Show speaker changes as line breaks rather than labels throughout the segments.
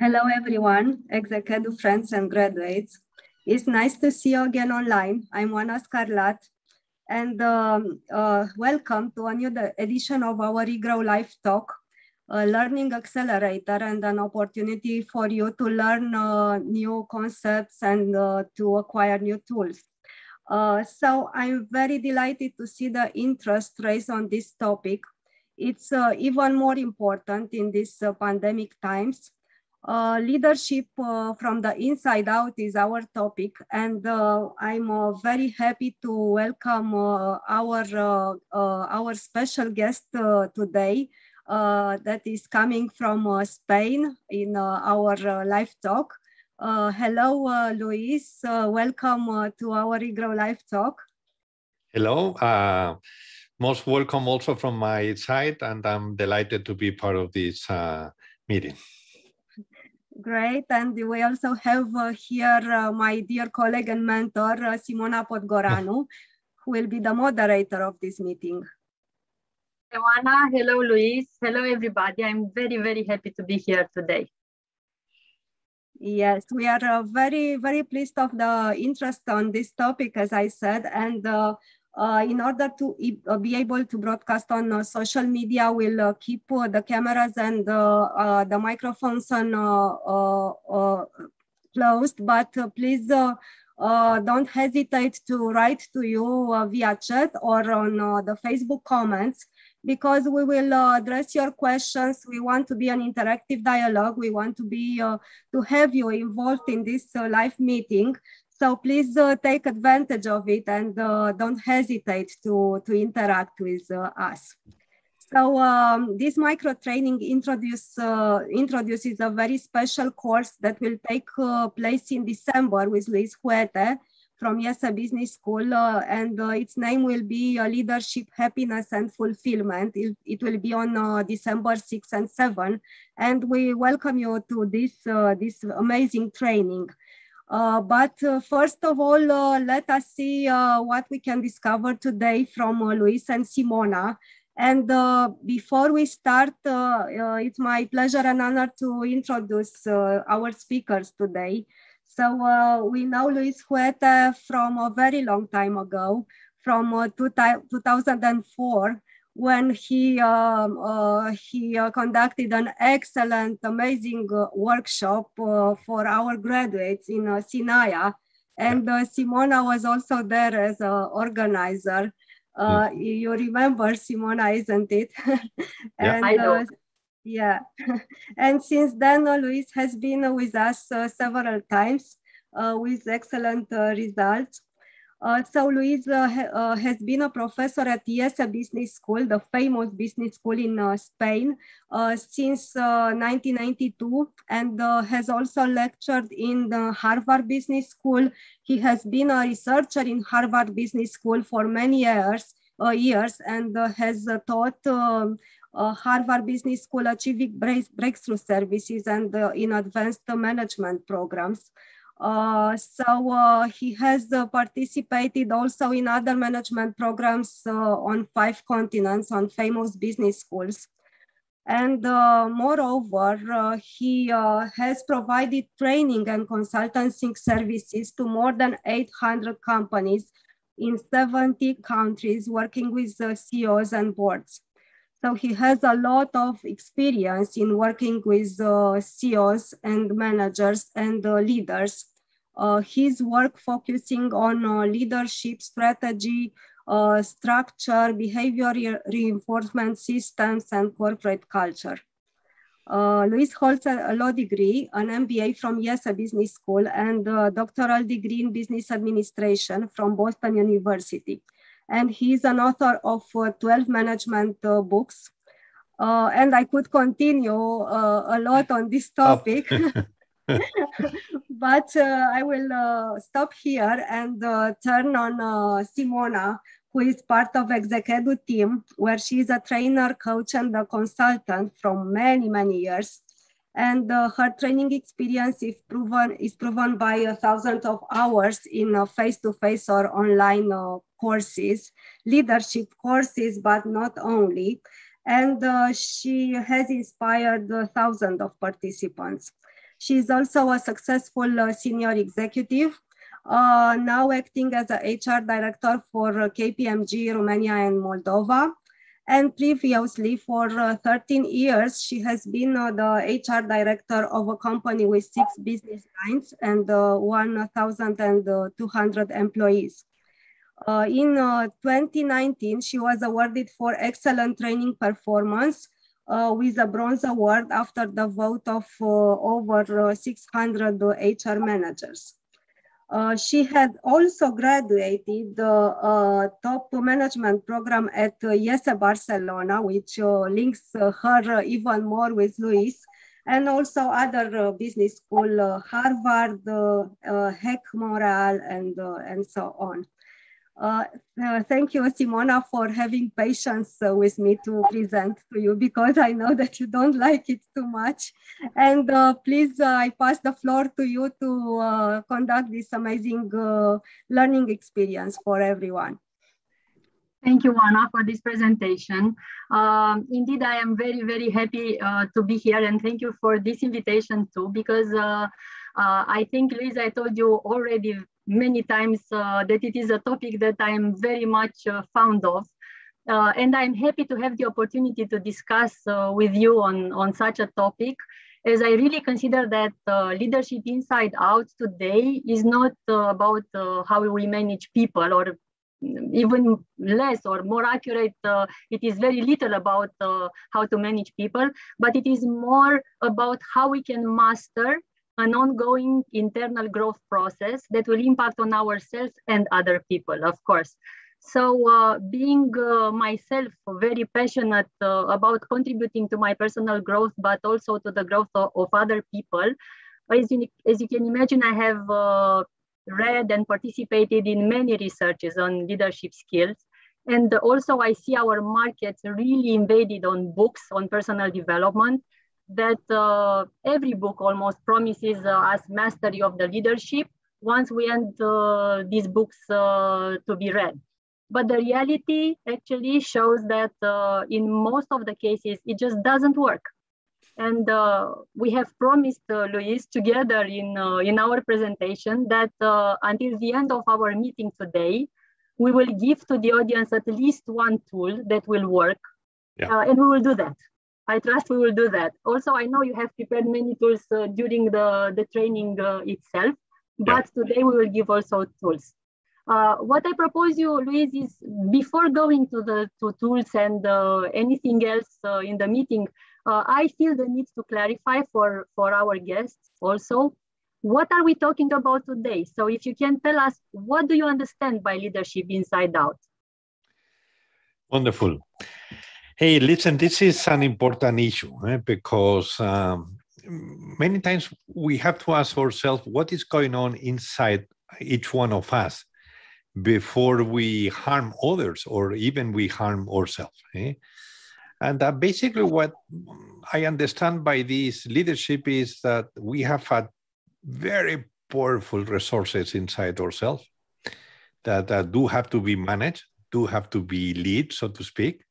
Hello, everyone, Executive friends and graduates. It's nice to see you again online. I'm Oana Scarlat, and um, uh, welcome to a new edition of our eGrow Live Talk, a learning accelerator and an opportunity for you to learn uh, new concepts and uh, to acquire new tools. Uh, so I'm very delighted to see the interest raised on this topic. It's uh, even more important in these uh, pandemic times uh, leadership uh, from the inside out is our topic, and uh, I'm uh, very happy to welcome uh, our uh, our special guest today. that is coming from Spain in our live talk. hello, Luis. welcome to our eGrow live talk.
Hello. most welcome also from my side, and I'm delighted to be part of this meeting.
Great. And we also have uh, here uh, my dear colleague and mentor, uh, Simona Podgoreanu, who will be the moderator of this meeting.
Oana, hello, Luis. Hello, everybody. I'm very, very happy to be here today.
Yes, we are uh, very, very pleased of the interest on this topic, as I said, and uh, in order to uh, be able to broadcast on uh, social media, we'll uh, keep uh, the cameras and uh, uh, the microphones on, closed, but please don't hesitate to write to you via chat or on the Facebook comments because we will address your questions. We want to be an interactive dialogue. We want to be to have you involved in this live meeting. So please uh, take advantage of it and uh, don't hesitate to, to interact with uh, us. So um, this micro training introduce, uh, introduces a very special course that will take uh, place in December with Luis Huete from IESE Business School, uh, and its name will be Leadership, Happiness, and Fulfillment. It, it will be on December 6 and 7, and we welcome you to this, this amazing training. Uh, but uh, first of all, uh, let us see uh, what we can discover today from uh, Luis and Simona. And uh, before we start, it's my pleasure and honor to introduce our speakers today. So we know Luis Huete from a very long time ago, from 2004 when he um, uh, he uh, conducted an excellent, amazing uh, workshop uh, for our graduates in uh, Sinaia, and uh, Simona was also there as an organizer. Uh, you remember Simona, isn't it?
and, yeah, I know.
yeah, and since then, Luis has been with us several times with excellent results. Uh, so Luis uh, ha uh, has been a professor at IESE Business School, the famous business school in uh, Spain, uh, since 1992 uh, and has also lectured in the Harvard Business School. He has been a researcher in Harvard Business School for many years, years and has taught um, Harvard Business School achieving breakthrough services and in advanced management programs. Uh, so uh, he has uh, participated also in other management programs uh, on five continents on famous business schools. And uh, moreover, he has provided training and consultancy services to more than 800 companies in 70 countries working with CEOs and boards. So he has a lot of experience in working with uh, CEOs and managers and uh, leaders. Uh, his work focusing on uh, leadership strategy, uh, structure, behavior re reinforcement systems, and corporate culture. Uh, Luis holds a law degree, an MBA from IESE Business School, and a doctoral degree in business administration from Boston University and he's an author of uh, 12 management uh, books. Uh, and I could continue a lot on this topic. but I will stop here and turn on Simona, who is part of executive team, where she is a trainer, coach, and a consultant from many, many years. And uh, her training experience is proven, is proven by uh, thousands of hours in face-to-face or online uh, courses, leadership courses, but not only. And uh, she has inspired thousands of participants. She is also a successful uh, senior executive, uh, now acting as a HR director for KPMG Romania and Moldova. And previously, for uh, 13 years, she has been uh, the HR director of a company with six business lines and uh, 1,200 employees. Uh, in uh, 2019, she was awarded for excellent training performance uh, with a bronze award after the vote of over 600 HR managers. Uh, she had also graduated the uh, top management program at uh, Barcelona, which uh, links uh, her even more with Luis, and also other business school, Harvard, HEC Montreal, and, and so on. Uh, uh, thank you, Simona, for having patience uh, with me to present to you because I know that you don't like it too much. And uh, please, uh, I pass the floor to you to uh, conduct this amazing learning experience for everyone.
Thank you, Ana, for this presentation. Um, indeed, I am very, very happy to be here and thank you for this invitation too, because I think, Luis, I told you already many times uh, that it is a topic that I am very much uh, fond of. Uh, and I'm happy to have the opportunity to discuss uh, with you on, on such a topic, as I really consider that uh, leadership inside out today is not uh, about how we manage people or even less or more accurate, it is very little about how to manage people, but it is more about how we can master an ongoing internal growth process that will impact on ourselves and other people, of course. So uh, being uh, myself very passionate uh, about contributing to my personal growth, but also to the growth of, of other people, as you, as you, can imagine, I have uh, read and participated in many researches on leadership skills. And also I see our markets really invaded on books on personal development that uh, every book almost promises uh, us mastery of the leadership once we end uh, these books uh, to be read. But the reality actually shows that uh, in most of the cases, it just doesn't work. And uh, we have promised, Luis, together in, in our presentation that until the end of our meeting today, we will give to the audience at least one tool that will work. Yeah. and we will do that. I trust we will do that. Also, I know you have prepared many tools uh, during the, the training uh, itself, but yeah. today we will give also tools. Uh, what I propose you, Luis, is before going to the to tools and uh, anything else uh, in the meeting, uh, I feel the need to clarify for, for our guests also, what are we talking about today? So if you can tell us, what do you understand by leadership inside out?
Wonderful. Hey, listen, this is an important issue eh, because um, many times we have to ask ourselves what is going on inside each one of us before we harm others or even we harm ourselves. Eh? And uh, basically, what I understand by this leadership is that we have had very powerful resources inside ourselves that uh, do have to be managed, do have to be lead, so to speak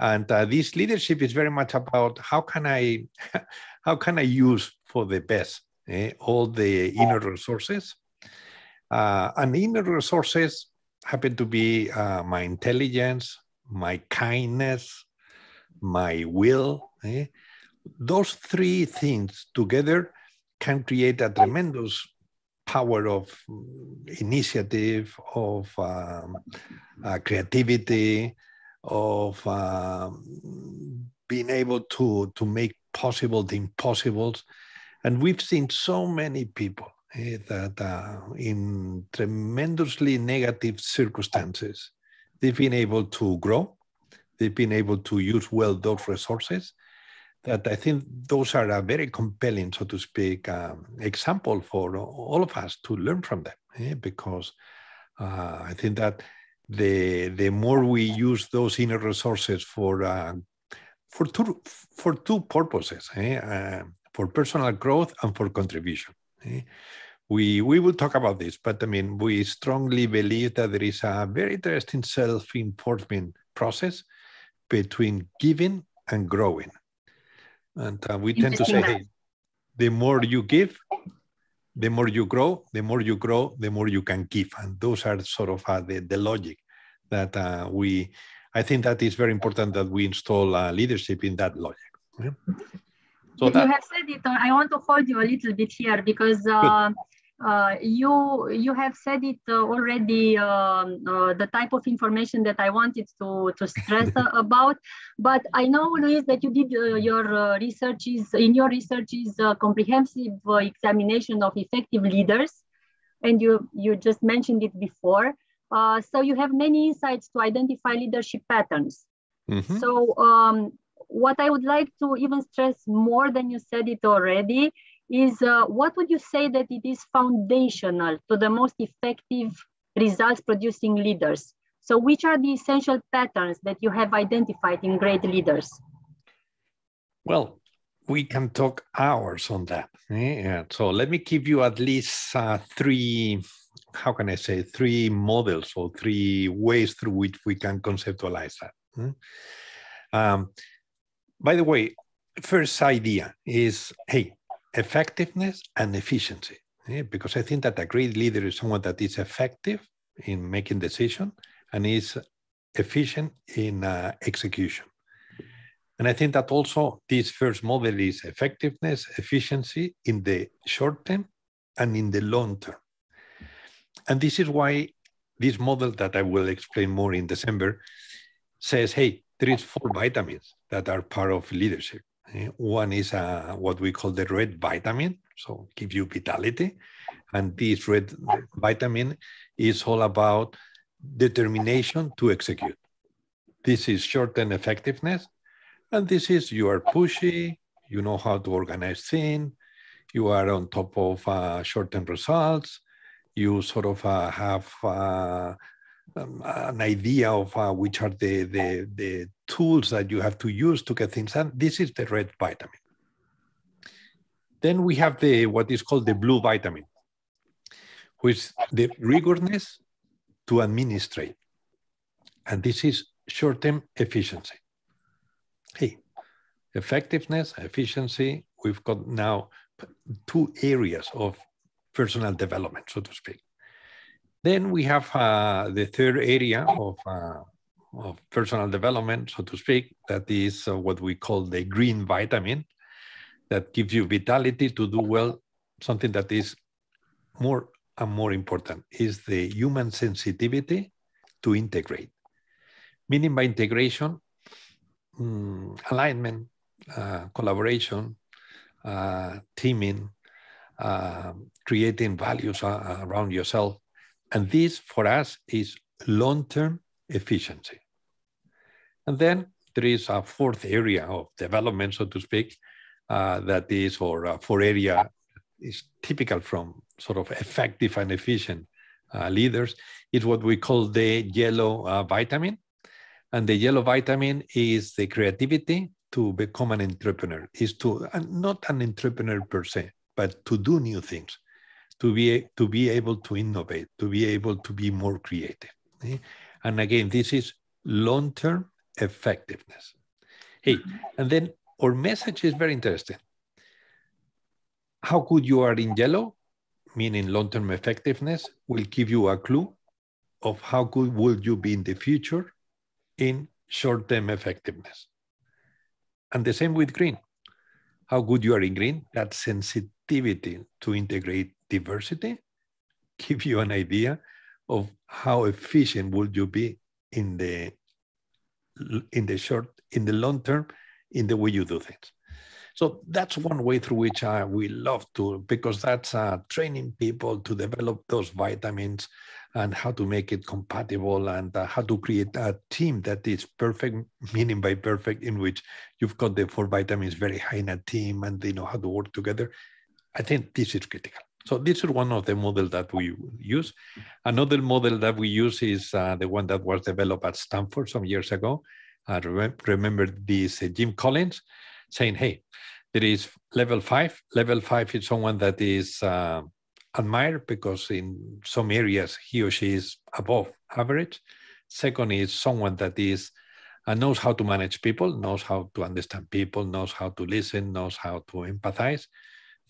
and uh, this leadership is very much about how can I, how can I use for the best eh, all the inner resources. Uh, and inner resources happen to be uh, my intelligence, my kindness, my will. Eh? Those three things together can create a tremendous power of initiative, of um, uh, creativity, of um, being able to, to make possible the impossibles. And we've seen so many people eh, that uh, in tremendously negative circumstances, they've been able to grow, they've been able to use well those resources. That I think those are a very compelling, so to speak, um, example for all of us to learn from them, eh? because uh, I think that the the more we use those inner resources for uh, for two for two purposes eh? uh, for personal growth and for contribution eh? we we will talk about this but i mean we strongly believe that there is a very interesting self-enforcement process between giving and growing and uh, we tend to say hey the more you give, the more you grow, the more you grow, the more you can give. And those are sort of uh, the, the logic that uh, we, I think that is very important that we install uh, leadership in that logic. Yeah?
So you that, have said it. I want to hold you a little bit here because uh, uh, you you have said it uh, already um, uh, the type of information that I wanted to to stress about. But I know, Luis, that you did uh, your uh, research is in your research is a comprehensive examination of effective leaders, and you you just mentioned it before. so you have many insights to identify leadership patterns. Mm-hmm. So um, what I would like to even stress more than you said it already is uh, what would you say that it is foundational to the most effective results producing leaders? So which are the essential patterns that you have identified in great leaders?
Well, we can talk hours on that. Eh? Yeah. So let me give you at least uh, three, how can I say, three models or three ways through which we can conceptualize that. Hmm? Um, by the way, first idea is, hey, effectiveness and efficiency. Yeah, because I think that a great leader is someone that is effective in making decision and is efficient in uh, execution. And I think that also this first model is effectiveness, efficiency in the short term and in the long term. And this is why this model that I will explain more in December says, hey, there is four vitamins that are part of leadership. Eh, one is uh, what we call the red vitamin, so give you vitality. And this red vitamin is all about determination to execute. This is short-term effectiveness. And this is you are pushy, you know how to organize things, you are on top of uh, short-term results, you sort of uh, have uh, um, an idea of uh, which are the, the, the tools that you have to use to get things done. This is the red vitamin. Then we have the what is called the blue vitamin, which the rigorousness to administrate. And this is short-term efficiency. Hey, effectiveness, efficiency, we've got now two areas of personal development, so to speak. Then we have uh, the third area of, uh, of personal development, so to speak, that is uh, what we call the green vitamin that gives you vitality to do well. Something that is more and more important is the human sensitivity to integrate. Meaning by integration, um, alignment, uh, collaboration, uh, teaming, uh, creating values around yourself, and this for us is long-term efficiency. And then there is a fourth area of development, so to speak, uh, that is, or a fourth area is typical from sort of effective and efficient uh, leaders, is what we call the yellow uh, vitamin. And the yellow vitamin is the creativity to become an entrepreneur, is to, not an entrepreneur per se, but to do new things to be, to be able to innovate, to be able to be more creative. Eh? And again, this is long-term effectiveness. Hey, mm-hmm. and then our message is very interesting. How good you are in yellow, meaning long-term effectiveness, will give you a clue of how good will you be in the future in short-term effectiveness. And the same with green. How good you are in green, that sensitivity to integrate diversity give you an idea of how efficient would you be in the in the short in the long term in the way you do things. So that's one way through which uh, we love to because that's uh, training people to develop those vitamins and how to make it compatible and uh, how to create a team that is perfect meaning by perfect in which you've got the four vitamins very high in a team and they know how to work together. I think this is critical so this is one of the models that we use. Another model that we use is uh, the one that was developed at Stanford some years ago. I remember this uh, Jim Collins saying, hey, there is level five. Level five is someone that is uh, admired because in some areas he or she is above average. Second is someone that is uh, knows how to manage people, knows how to understand people, knows how to listen, knows how to empathize.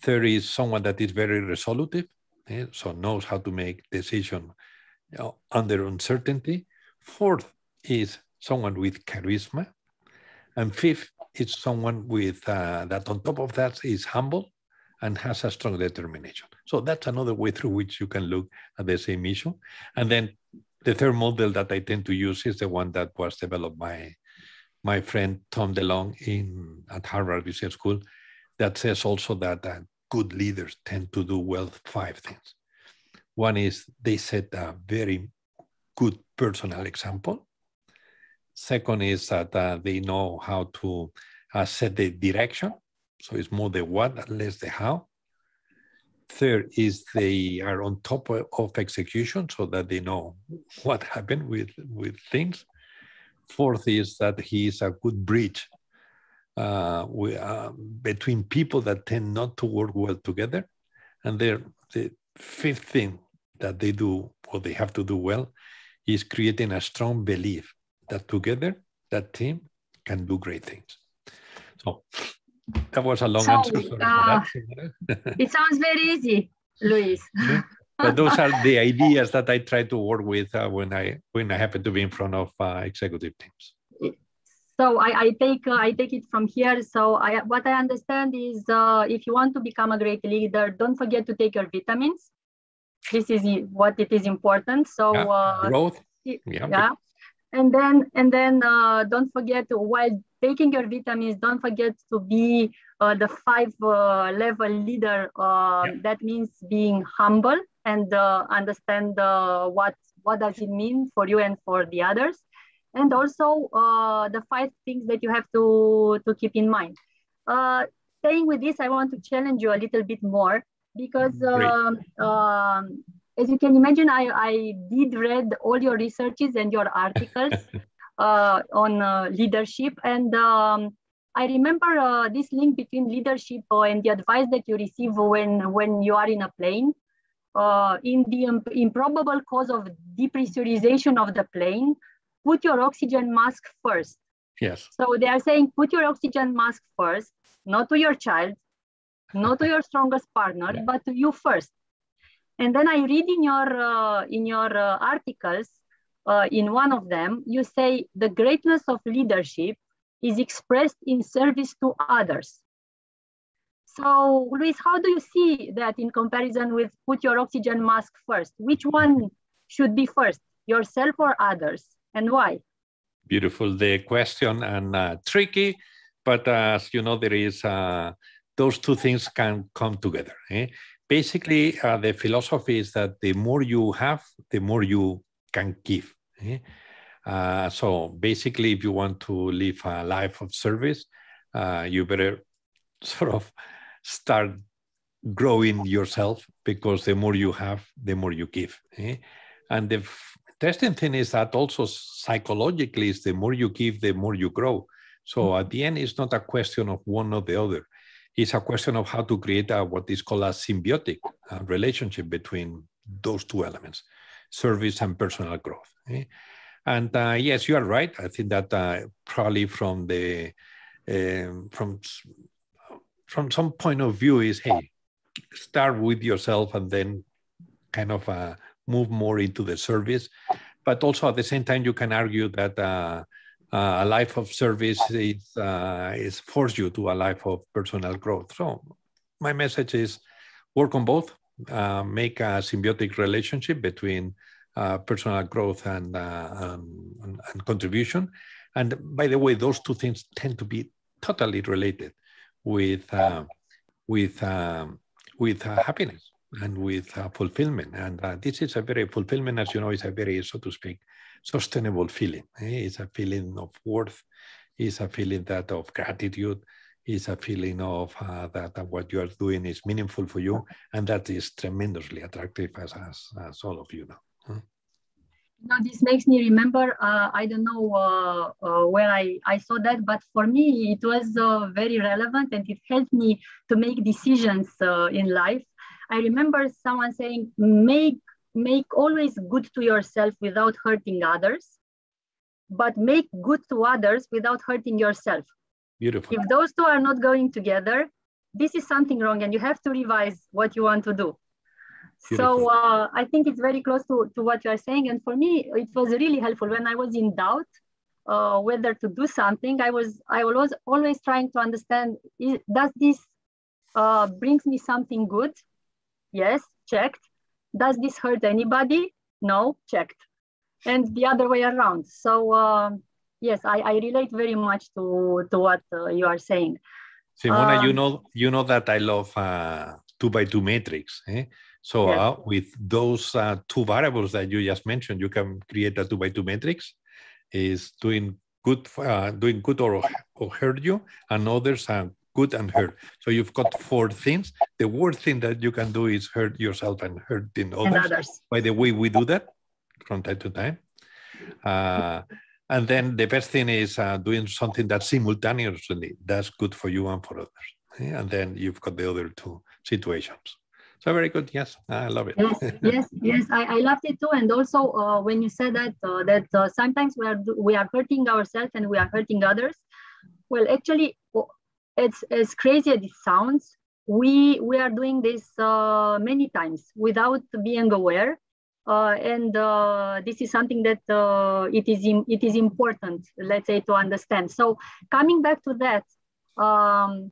Third is someone that is very resolutive, eh? so knows how to make decision you know, under uncertainty. Fourth is someone with charisma. And fifth is someone with uh, that on top of that is humble and has a strong determination. So that's another way through which you can look at the same issue. And then the third model that I tend to use is the one that was developed by my friend Tom DeLong in at Harvard Business School that says also that good leaders tend to do well five things. One is they set a very good personal example. Second is that uh, they know how to uh, set the direction. So it's more the what, less the how. Third is they are on top of execution so that they know what happened with, with things. Fourth is that he is a good bridge uh, we, uh, between people that tend not to work well together. And the fifth thing that they do or they have to do well is creating a strong belief that together that team can do great things. So that was a long so, answer. Uh,
it sounds very easy, Luis.
but those are the ideas that I try to work with uh, when I when I happen to be in front of uh, executive teams.
So I, I take uh, I take it from here. So I, what I understand is uh, if you want to become a great leader, don't forget to take your vitamins. This is what it is important. So
yeah. Uh, growth. Yeah.
yeah. And then and then don't forget while taking your vitamins, don't forget to be uh, the five uh, level leader. Uh, yeah. That means being humble and uh, understand uh, what what does it mean for you and for the others, and also uh, the five things that you have to to keep in mind. staying with this, I want to challenge you a little bit more because. Um, um, as you can imagine, I, I did read all your researches and your articles uh, on uh, leadership. And um, I remember uh, this link between leadership and the advice that you receive when, when you are in a plane. in the imp improbable cause of depressurization of the plane, put your oxygen mask first.
Yes.
So they are saying put your oxygen mask first, not to your child, not to your strongest partner, yeah. but to you first. And then I read in your uh, in your uh, articles uh, in one of them, you say the greatness of leadership is expressed in service to others. So, Luis, how do you see that in comparison with put your oxygen mask first? Which one should be first, yourself or others, and why?
Beautiful. The question and uh, tricky, but as you know, there is uh, those two things can come together. Eh? Basically, uh, the philosophy is that the more you have, the more you can give. Eh? Uh, so basically, if you want to live a life of service, uh, you better sort of start growing yourself because the more you have, the more you give. Eh? And the interesting thing is that also psychologically, is the more you give, the more you grow. So at the end, it's not a question of one or the other. It's a question of how to create a, what is called a symbiotic uh, relationship between those two elements service and personal growth. Eh? And uh, yes, you are right. I think that uh, probably from the um, from from some point of view is hey, start with yourself and then kind of uh, move more into the service. But also at the same time, you can argue that uh, uh, a life of service is uh, is you to a life of personal growth. So my message is work on both uh, make a symbiotic relationship between personal growth and, and, and, contribution. And by the way, those two things tend to be totally related with, uh, with, um, with uh, happiness and with uh, fulfillment. And this is a very fulfillment, as you know, is a very, so to speak, sustainable feeling. Eh? It's a feeling of worth. It's a feeling that of gratitude It's a feeling of uh, that, what you are doing is meaningful for you, and that is tremendously attractive, as as, as all of you know.
Now, this makes me remember. Uh, I don't know uh, uh, where I, I saw that, but for me, it was uh, very relevant, and it helped me to make decisions uh, in life. I remember someone saying, "Make make always good to yourself without hurting others, but make good to others without hurting yourself."
Beautiful.
If those two are not going together, this is something wrong and you have to revise what you want to do. Beautiful. So uh, I think it's very close to, to what you are saying. And for me, it was really helpful when I was in doubt uh, whether to do something. I was I was always trying to understand: does this uh, brings me something good? Yes, checked. Does this hurt anybody? No, checked. And the other way around. So uh, yes, I, I relate very much to to what uh, you are saying.
Simona, um, you know you know that I love uh, two by two matrix. Eh? So yes. uh, with those uh, two variables that you just mentioned, you can create a two by two matrix. Is doing good, uh, doing good or, or hurt you, and others are good and hurt. So you've got four things. The worst thing that you can do is hurt yourself and hurting others. And others. By the way, we do that from time to time. Uh, and then the best thing is uh, doing something that simultaneously that's good for you and for others. And then you've got the other two situations. So very good. Yes, I love it.
Yes, yes, yes. I, I loved it too. And also uh, when you said that uh, that uh, sometimes we are we are hurting ourselves and we are hurting others. Well, actually, it's as crazy as it sounds. We we are doing this uh, many times without being aware. Uh, and uh, this is something that it is it is important, let's say, to understand. So coming back to that, um,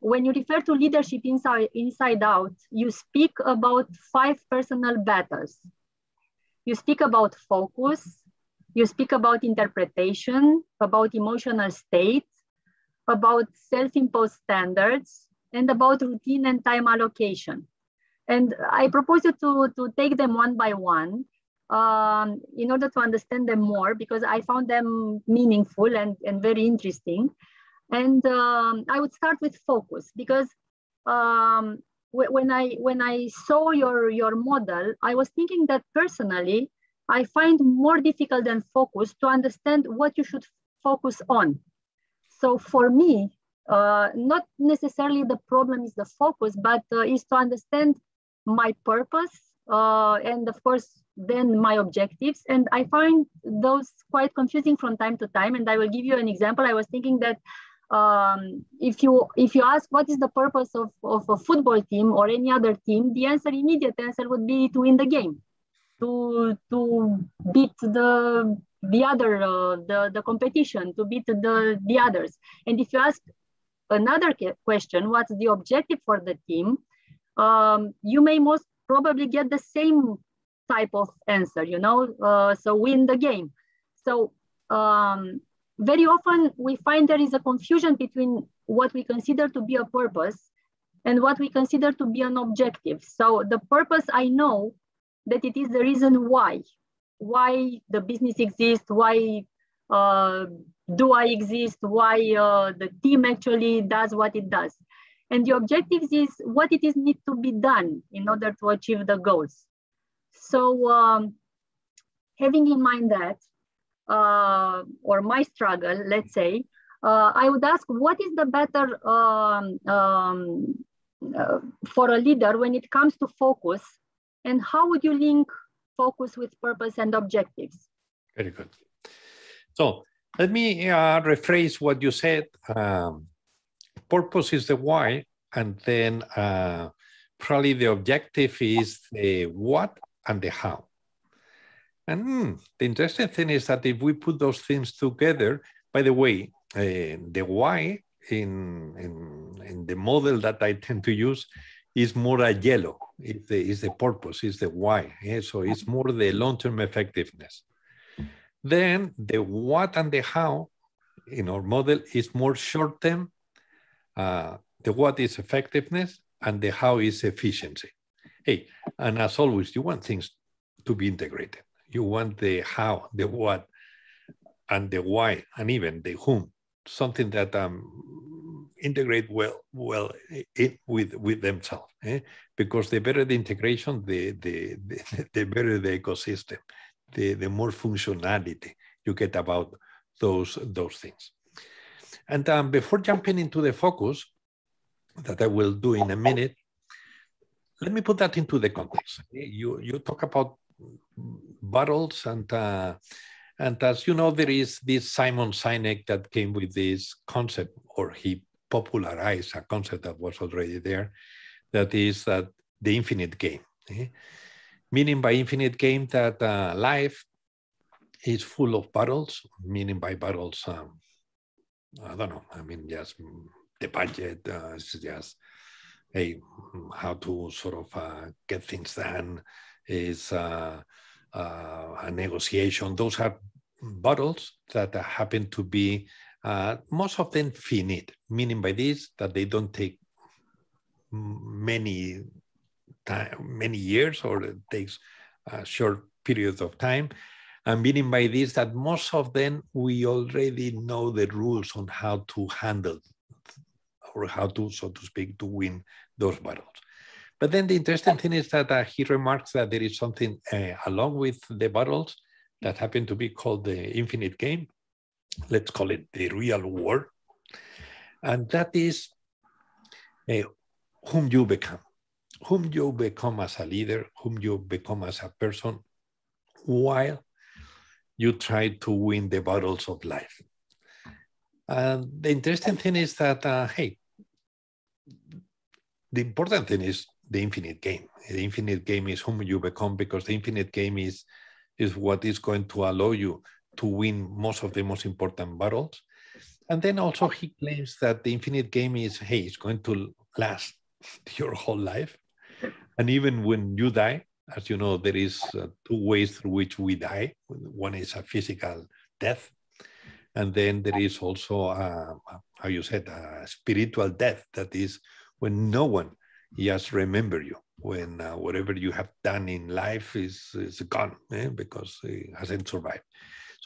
when you refer to leadership inside, inside out, you speak about five personal battles. You speak about focus, you speak about interpretation, about emotional state, about self-imposed standards, and about routine and time allocation. And I propose you to, to take them one by one um, in order to understand them more because I found them meaningful and, and very interesting. And um, I would start with focus because um, when I when I saw your your model, I was thinking that personally, I find more difficult than focus to understand what you should focus on. So for me, uh, not necessarily the problem is the focus, but uh, is to understand my purpose uh, and of course then my objectives. And I find those quite confusing from time to time. And I will give you an example. I was thinking that um, if you if you ask what is the purpose of, of a football team or any other team, the answer immediate answer would be to win the game, to to beat the the other uh, the the competition, to beat the the others. And if you ask another question, what's the objective for the team? Um, you may most probably get the same type of answer. You know, uh, so win the game. So um, very often we find there is a confusion between what we consider to be a purpose and what we consider to be an objective. So the purpose, I know that it is the reason why, why the business exists, why uh, do I exist, why uh, the team actually does what it does. And the objectives is what it is need to be done in order to achieve the goals. So um, having in mind that, uh, or my struggle, let's say, uh, I would ask what is the better um, um, uh, for a leader when it comes to focus and how would you link focus with purpose and objectives?
Very good. So let me uh, rephrase what you said. Um, purpose is the why, and then uh, probably the objective is the what and the how. And mm, the interesting thing is that if we put those things together, by the way, uh, the why in, in, in, the model that I tend to use is more a yellow, is the, is the purpose, is the why. Yeah? So it's more the long-term effectiveness. Then the what and the how in our model is more short-term. Uh, the what is effectiveness and the how is efficiency. Hey, and as always, you want things to be integrated you want the how, the what, and the why, and even the whom, something that um, integrate well well in, with with themselves. Eh? Because the better the integration, the, the the, the better the ecosystem, the, the more functionality you get about those those things. And um, before jumping into the focus, that I will do in a minute, let me put that into the context. You you talk about battles and uh, and as you know there is this simon sinek that came with this concept or he popularize a concept that was already there, that is that the infinite game. Eh? Meaning by infinite game that uh, life is full of battles, meaning by battles, um, I don't know, I mean, just the budget, uh, it's just hey, how to sort of uh, get things done, is uh, uh, a negotiation. Those are battles that happen to be uh, most of them finite, meaning by this that they don't take many time, many years, or it takes a short periods of time. And meaning by this that most of them we already know the rules on how to handle or how to, so to speak, to win those battles. But then the interesting thing is that uh, he remarks that there is something uh, along with the battles that happen to be called the infinite game. Let's call it the real war. And that is uh, whom you become, whom you become as a leader, whom you become as a person, while you try to win the battles of life. And the interesting thing is that, uh, hey, the important thing is the infinite game. The infinite game is whom you become because the infinite game is is what is going to allow you to win most of the most important battles. And then also he claims that the infinite game is, hey, it's going to last your whole life. And even when you die, as you know, there is uh, two ways through which we die. One is a physical death, and then there is also, a, how you said, a spiritual death. That is when no one just remember you when uh, whatever you have done in life is, is gone eh? because it hasn't survived.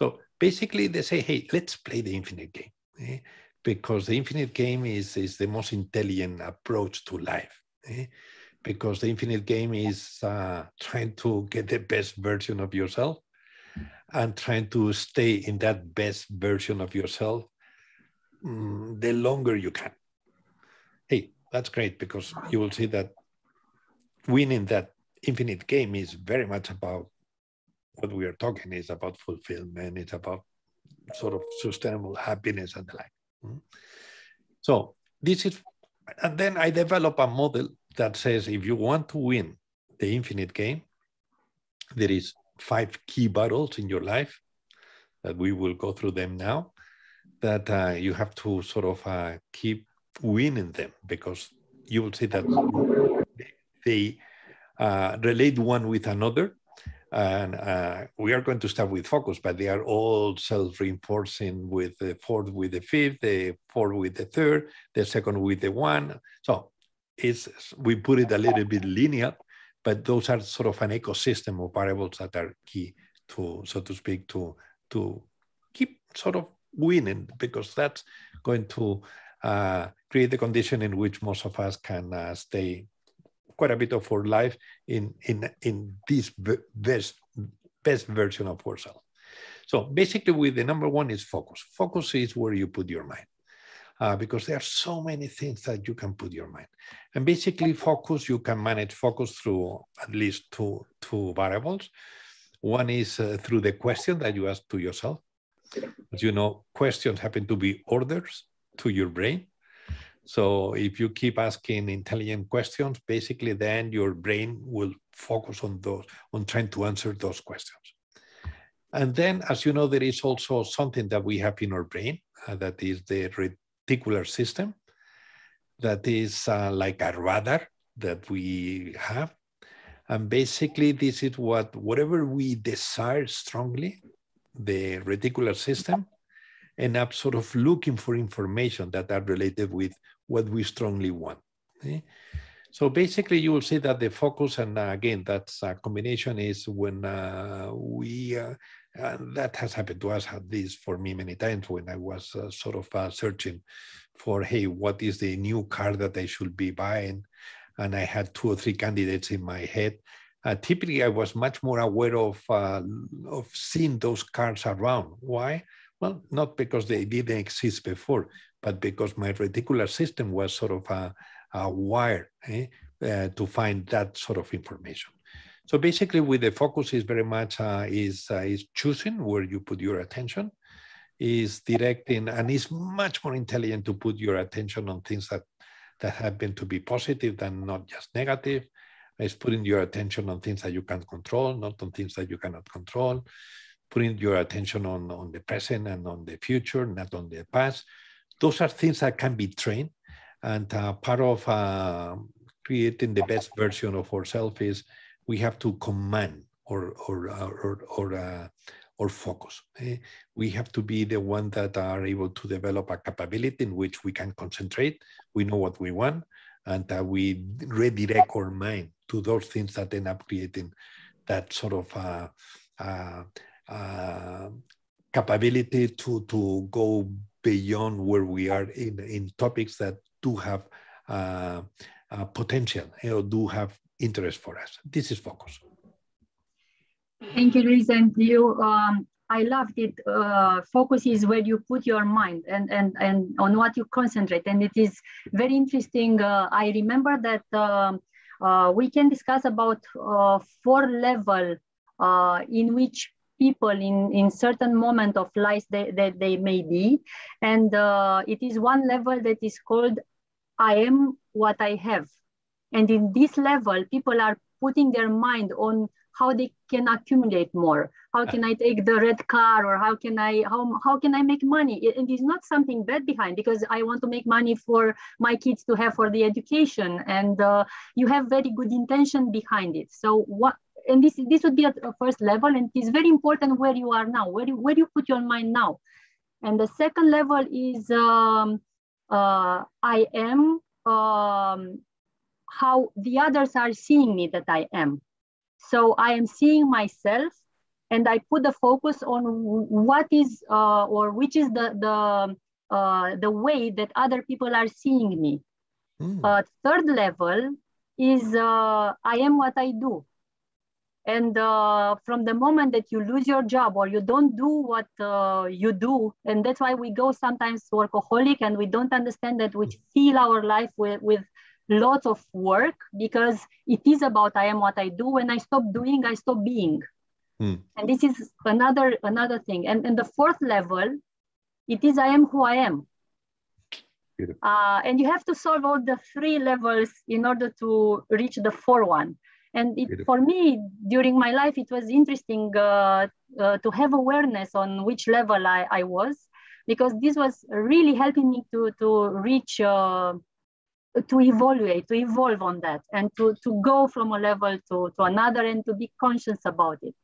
So basically they say, hey, let's play the infinite game eh? because the infinite game is, is the most intelligent approach to life. Eh? Because the infinite game is uh, trying to get the best version of yourself and trying to stay in that best version of yourself um, the longer you can. Hey, that's great because you will see that winning that infinite game is very much about what we are talking is about fulfillment it's about sort of sustainable happiness and the like hmm? so this is and then i develop a model that says if you want to win the infinite game there is five key battles in your life that we will go through them now that uh, you have to sort of uh, keep winning them because you will see that they uh, relate one with another. And uh, we are going to start with focus, but they are all self-reinforcing with the fourth with the fifth, the fourth with the third, the second with the one. So it's we put it a little bit linear, but those are sort of an ecosystem of variables that are key to, so to speak, to to keep sort of winning because that's going to uh, create the condition in which most of us can uh, stay quite a bit of our life in, in, in this best, best version of ourselves. So basically with the number one is focus. Focus is where you put your mind. Uh, because there are so many things that you can put your mind. And basically focus, you can manage focus through at least two, two variables. One is uh, through the question that you ask to yourself. As you know, questions happen to be orders to your brain. So if you keep asking intelligent questions, basically then your brain will focus on those, on trying to answer those questions. And then, as you know, there is also something that we have in our brain uh, that is the reticular system, that is uh, like a radar that we have. And basically, this is what, whatever we desire strongly, the reticular system end up sort of looking for information that are related with what we strongly want. Okay? So basically, you will see that the focus, and uh, again, that's a combination is when uh, we, uh, that has happened to us, at least for me many times when I was uh, sort of uh, searching for, hey, what is the new car that I should be buying? And I had two or three candidates in my head. Uh, typically, I was much more aware of, of seeing those cars around. Why? Well, not because they didn't exist before, but because my reticular system was sort of a, a wire eh, uh, to find that sort of information. So basically, with the focus is very much uh, is uh, is choosing where you put your attention, is directing and is much more intelligent to put your attention on things that that happen to be positive than not just negative. It's putting your attention on things that you can control, not on things that you cannot control. Putting your attention on, on the present and on the future, not on the past. Those are things that can be trained. And uh, part of uh, creating the best version of ourselves is we have to command or, or, or, or uh, or focus. Eh? We have to be the one that are able to develop a capability in which we can concentrate, we know what we want, and that we redirect our mind to those things that end up creating that sort of uh, capability to, to go beyond where we are in, in topics that do have uh, uh, potential or do have interest for us. This is focus.
Thank you, Luis, and you. Um, I loved it. Uh, focus is where you put your mind and, and, and on what you concentrate. And it is very interesting. Uh, I remember that um, uh, we can discuss about uh, four level in which people in, in certain moment of life that they, they, may be. And uh, it is one level that is called I am what I have. And in this level, people are putting their mind on how they can accumulate more how can i take the red car or how can i how, how can i make money and there's not something bad behind because i want to make money for my kids to have for the education and uh, you have very good intention behind it so what and this this would be at a first level and it's very important where you are now where you, where you put your mind now and the second level is um, uh, i am um, how the others are seeing me that i am so I am seeing myself and I put the focus on what is uh, or which is the, the, uh, the way that other people are seeing me. Mm. Uh, third level is uh, I am what I do. And uh, from the moment that you lose your job or you don't do what uh, you do, and that's why we go sometimes workaholic and we don't understand that we fill our life with, with lots of work because it is about I am what I do. When I stop doing, I stop being. Mm. And this is another another thing. And and the fourth level, it is I am who I am. Uh, and you have to solve all the three levels in order to reach the fourth one. And it, for me, during my life, it was interesting uh, uh, to have awareness on which level I, I was, because this was really helping me to, to reach uh, to evaluate, to evolve on that, and to, to go from a level to, to another and to be conscious about it.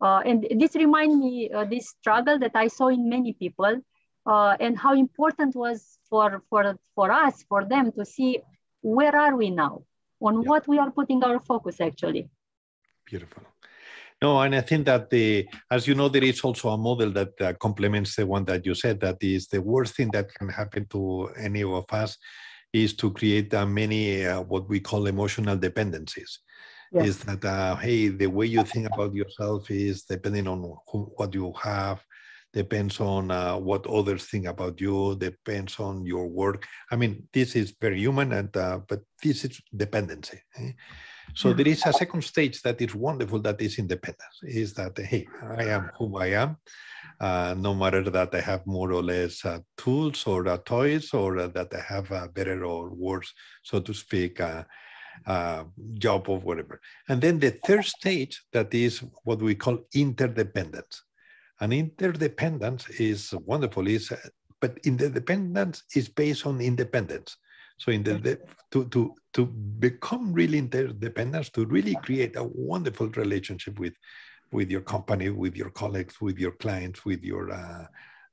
Uh, and this reminds me uh, this struggle that I saw in many people, uh, and how important was for for for us, for them to see where are we now, on yeah. what we are putting our focus actually.
Beautiful. No, and I think that the, as you know, there is also a model that uh, complements the one that you said. That is the worst thing that can happen to any of us is to create uh, many uh, what we call emotional dependencies. Yes. Is that uh, hey, the way you think about yourself is depending on who, what you have, depends on uh, what others think about you, depends on your work. I mean, this is very human, and uh, but this is dependency. Eh? So there is a second stage that is wonderful. That is independence. Is that hey, I am who I am uh, no matter that I have more or less uh, tools or uh, toys or uh, that I have a better or worse, so to speak, uh, uh, job or whatever. And then the third stage that is what we call interdependence. And interdependence is wonderful, is, but interdependence is based on independence. So in the, to, to, to become really interdependent, to really create a wonderful relationship with, with your company, with your colleagues, with your clients, with your uh,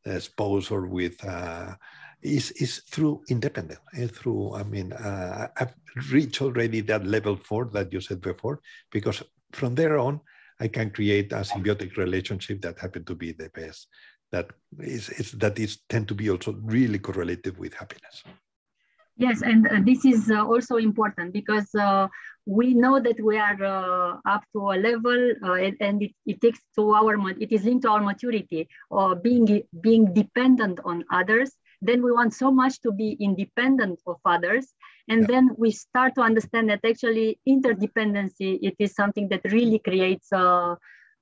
uh, spouse, or with uh, is is through independent. Uh, through I mean, uh, I've reached already that level four that you said before, because from there on, I can create a symbiotic relationship that happen to be the best. That is, is that is tend to be also really correlated with happiness.
Yes, and uh, this is uh, also important because uh, we know that we are uh, up to a level uh, and, and it, it, takes to our, it is linked to our maturity or being, being dependent on others. Then we want so much to be independent of others. And yeah. then we start to understand that actually interdependency, it is something that really creates, uh,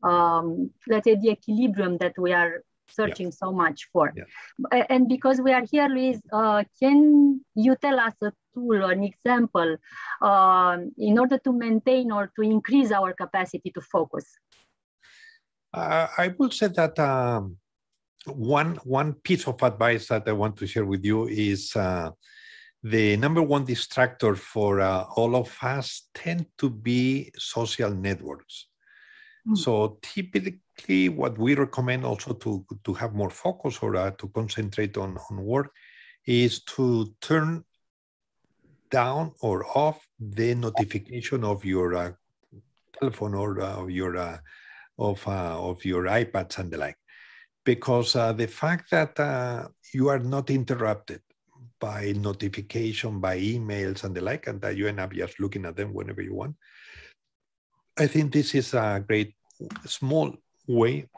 um, let's say the equilibrium that we are searching yeah. so much for.
Yeah.
And because we are here, Luis, uh, can you tell us a tool or an example uh, in order to maintain or to increase our capacity to focus?
Uh, I will say that um, one one piece of advice that I want to share with you is uh, the number one distractor for uh, all of us tend to be social networks. Mm. So typically, what we recommend also to to have more focus or uh, to concentrate on on work is to turn down or off the notification of your uh, telephone or uh, your uh, of uh, of your iPads and the like because uh, the fact that uh, you are not interrupted by notification, by emails and the like, and that you end up just looking at them whenever you want. I think this is a great small way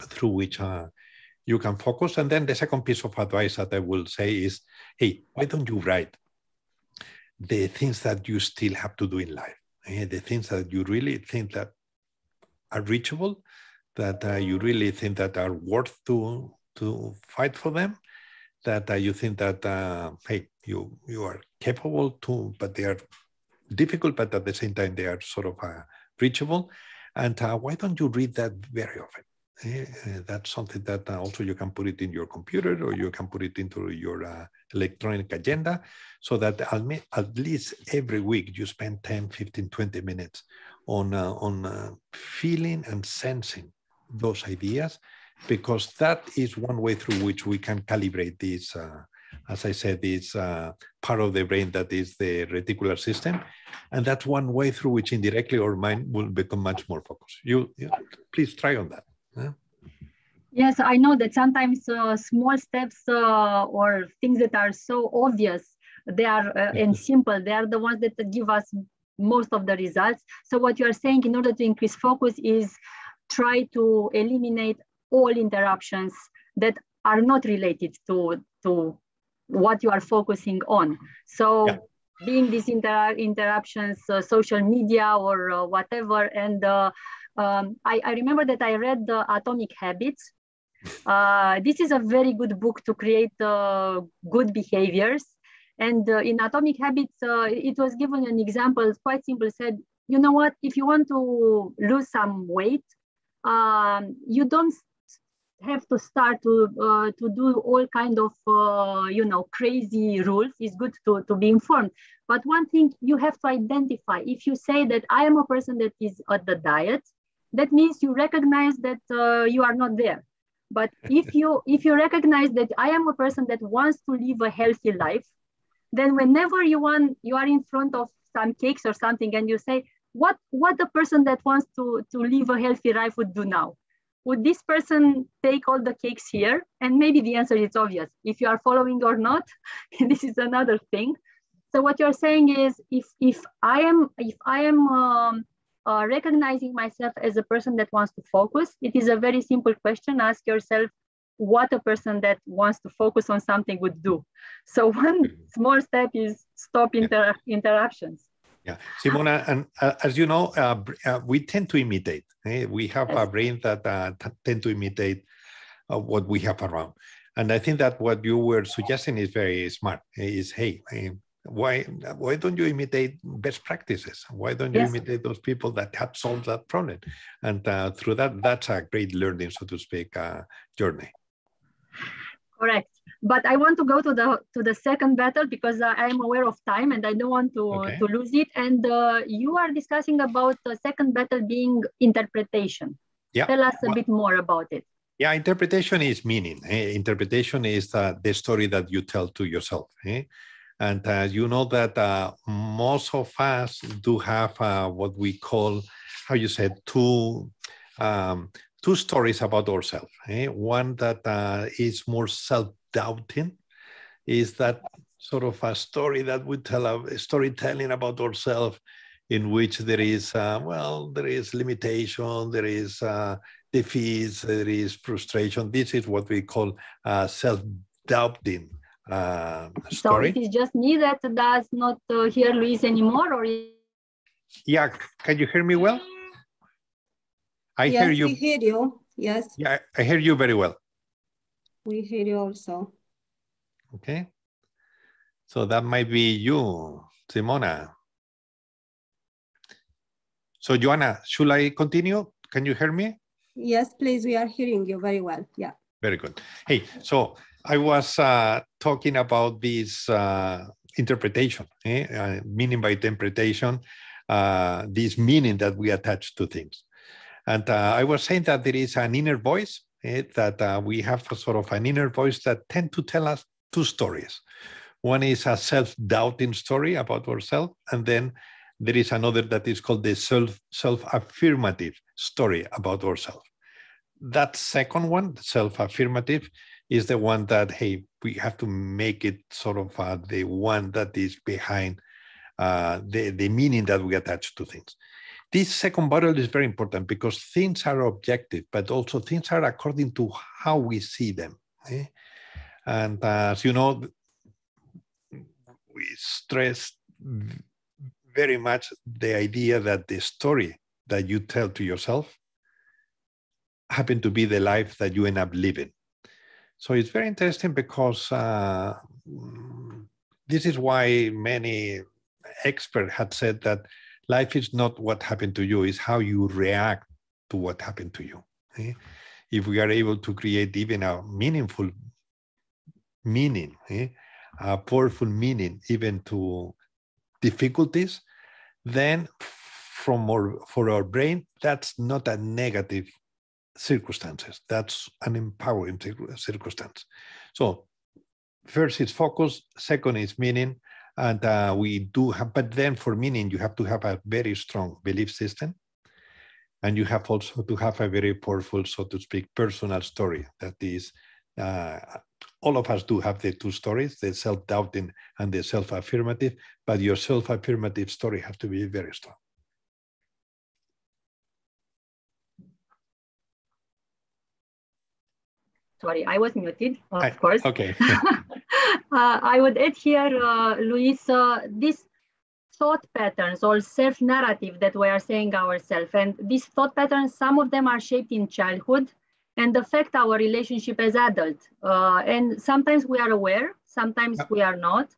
through which uh, you can focus. And then the second piece of advice that I will say is, hey, why don't you write the things that you still have to do in life, eh? the things that you really think that are reachable that uh, you really think that are worth to to fight for them that uh, you think that uh, hey you you are capable to but they are difficult but at the same time they are sort of uh, reachable. And uh, why don't you read that very often? Eh, eh, that's something that uh, also you can put it in your computer or you can put it into your electronic agenda so that at least every week you spend 10 15 20 minutes on on feeling and sensing those ideas because that is one way through which we can calibrate this, uh, as I said, this uh, part of the brain that is the reticular system. And that's one way through which indirectly our mind will become much more focused. You, you please try on that. Yeah?
Yes, I know that sometimes uh, small steps uh, or things that are so obvious, they are uh, and simple, they are the ones that give us most of the results. So what you are saying in order to increase focus is try to eliminate all interruptions that are not related to, to what you are focusing on. So yeah. being these inter interruptions, uh, social media or uh, whatever. And uh, um, I, I, remember that I read the Atomic Habits. Uh, this is a very good book to create uh, good behaviors. And uh, in Atomic Habits, it was given an example, quite simple, said, you know what, if you want to lose some weight, um, you don't have to start to uh, to do all kind of uh, you know crazy rules. It's good to, to be informed. But one thing you have to identify if you say that i am a person that is at the diet that means you recognize that uh, you are not there. But if you if you recognize that i am a person that wants to live a healthy life then whenever you want you are in front of some cakes or something and you say what what the person that wants to to live a healthy life would do now would this person take all the cakes here? And maybe the answer is obvious. If you are following or not this is another thing. So what you're saying is if if i am if i am um, uh, recognizing myself as a person that wants to focus it is a very simple question. Ask yourself what a person that wants to focus on something would do. So one mm-hmm. small step is stop inter- interruptions
yeah, Simona, and uh, as you know, uh, uh, we tend to imitate. Eh? We have yes. a brain that uh, tend to imitate uh, what we have around. And I think that what you were suggesting is very smart. Is hey, why why don't you imitate best practices? Why don't you yes. imitate those people that have solved that problem? And uh, through that, that's a great learning, so to speak, journey.
Correct but I want to go to the to the second battle because uh, I am aware of time and I don't want to okay. to lose it. And uh, you are discussing about the second battle being interpretation.
Yeah.
Tell us a well, bit more about it.
Yeah, interpretation is meaning. Eh? Interpretation is uh, the story that you tell to yourself. Eh? And uh, you know that uh, most of us do have uh, what we call, how you said, two um, two stories about ourselves. Eh? One that uh, is more self doubting is that sort of a story that we tell a storytelling about ourselves in which there is uh, well there is limitation there is uh, defeats there is frustration. This is what we call uh, self-doubting uh, story
so it is just me that does not uh, hear luis anymore or
yeah can you hear me well?
I yes, hear you. I hear you. Yes.
Yeah i hear you very well
We hear you also.
Okay. So that might be you, Simona. So Joanna, should I continue? Can you hear me?
Yes, please. We are hearing you very well. Yeah.
Very good. Hey, so I was uh, talking about this uh, interpretation, eh? uh, meaning by interpretation, uh, this meaning that we attach to things. And uh, I was saying that there is an inner voice, eh? that uh, we have a sort of an inner voice that tend to tell us two stories. One is a self-doubting story about ourselves, and then there is another that is called the self self-affirmative story about ourselves. That second one, self-affirmative, is the one that hey we have to make it sort of uh, the one that is behind uh, the the meaning that we attach to things. This second bottle is very important because things are objective, but also things are according to how we see them. Eh? And as you know, we stress very much the idea that the story that you tell to yourself happen to be the life that you end up living. So it's very interesting because uh, this is why many experts had said that life is not what happened to you, it's how you react to what happened to you. Eh? If we are able to create even a meaningful meaning, eh? a powerful meaning even to difficulties, then from our, for our brain, that's not a negative circumstances. That's an empowering circumstance. So first is focus, second is meaning, and uh, we do have, but then for meaning, you have to have a very strong belief system. And you have also to have a very powerful, so to speak, personal story that is uh, all of us do have the two stories, the self-doubting and the self-affirmative, but your self-affirmative story has to be very strong.
Sorry, I was muted, of I, course.
Okay.
uh, I would add here, uh, Luis, uh, this thought patterns or self-narrative that we are saying ourselves. And these thought patterns, some of them are shaped in childhood, and affect our relationship as adults. Uh, and sometimes we are aware, sometimes we are not.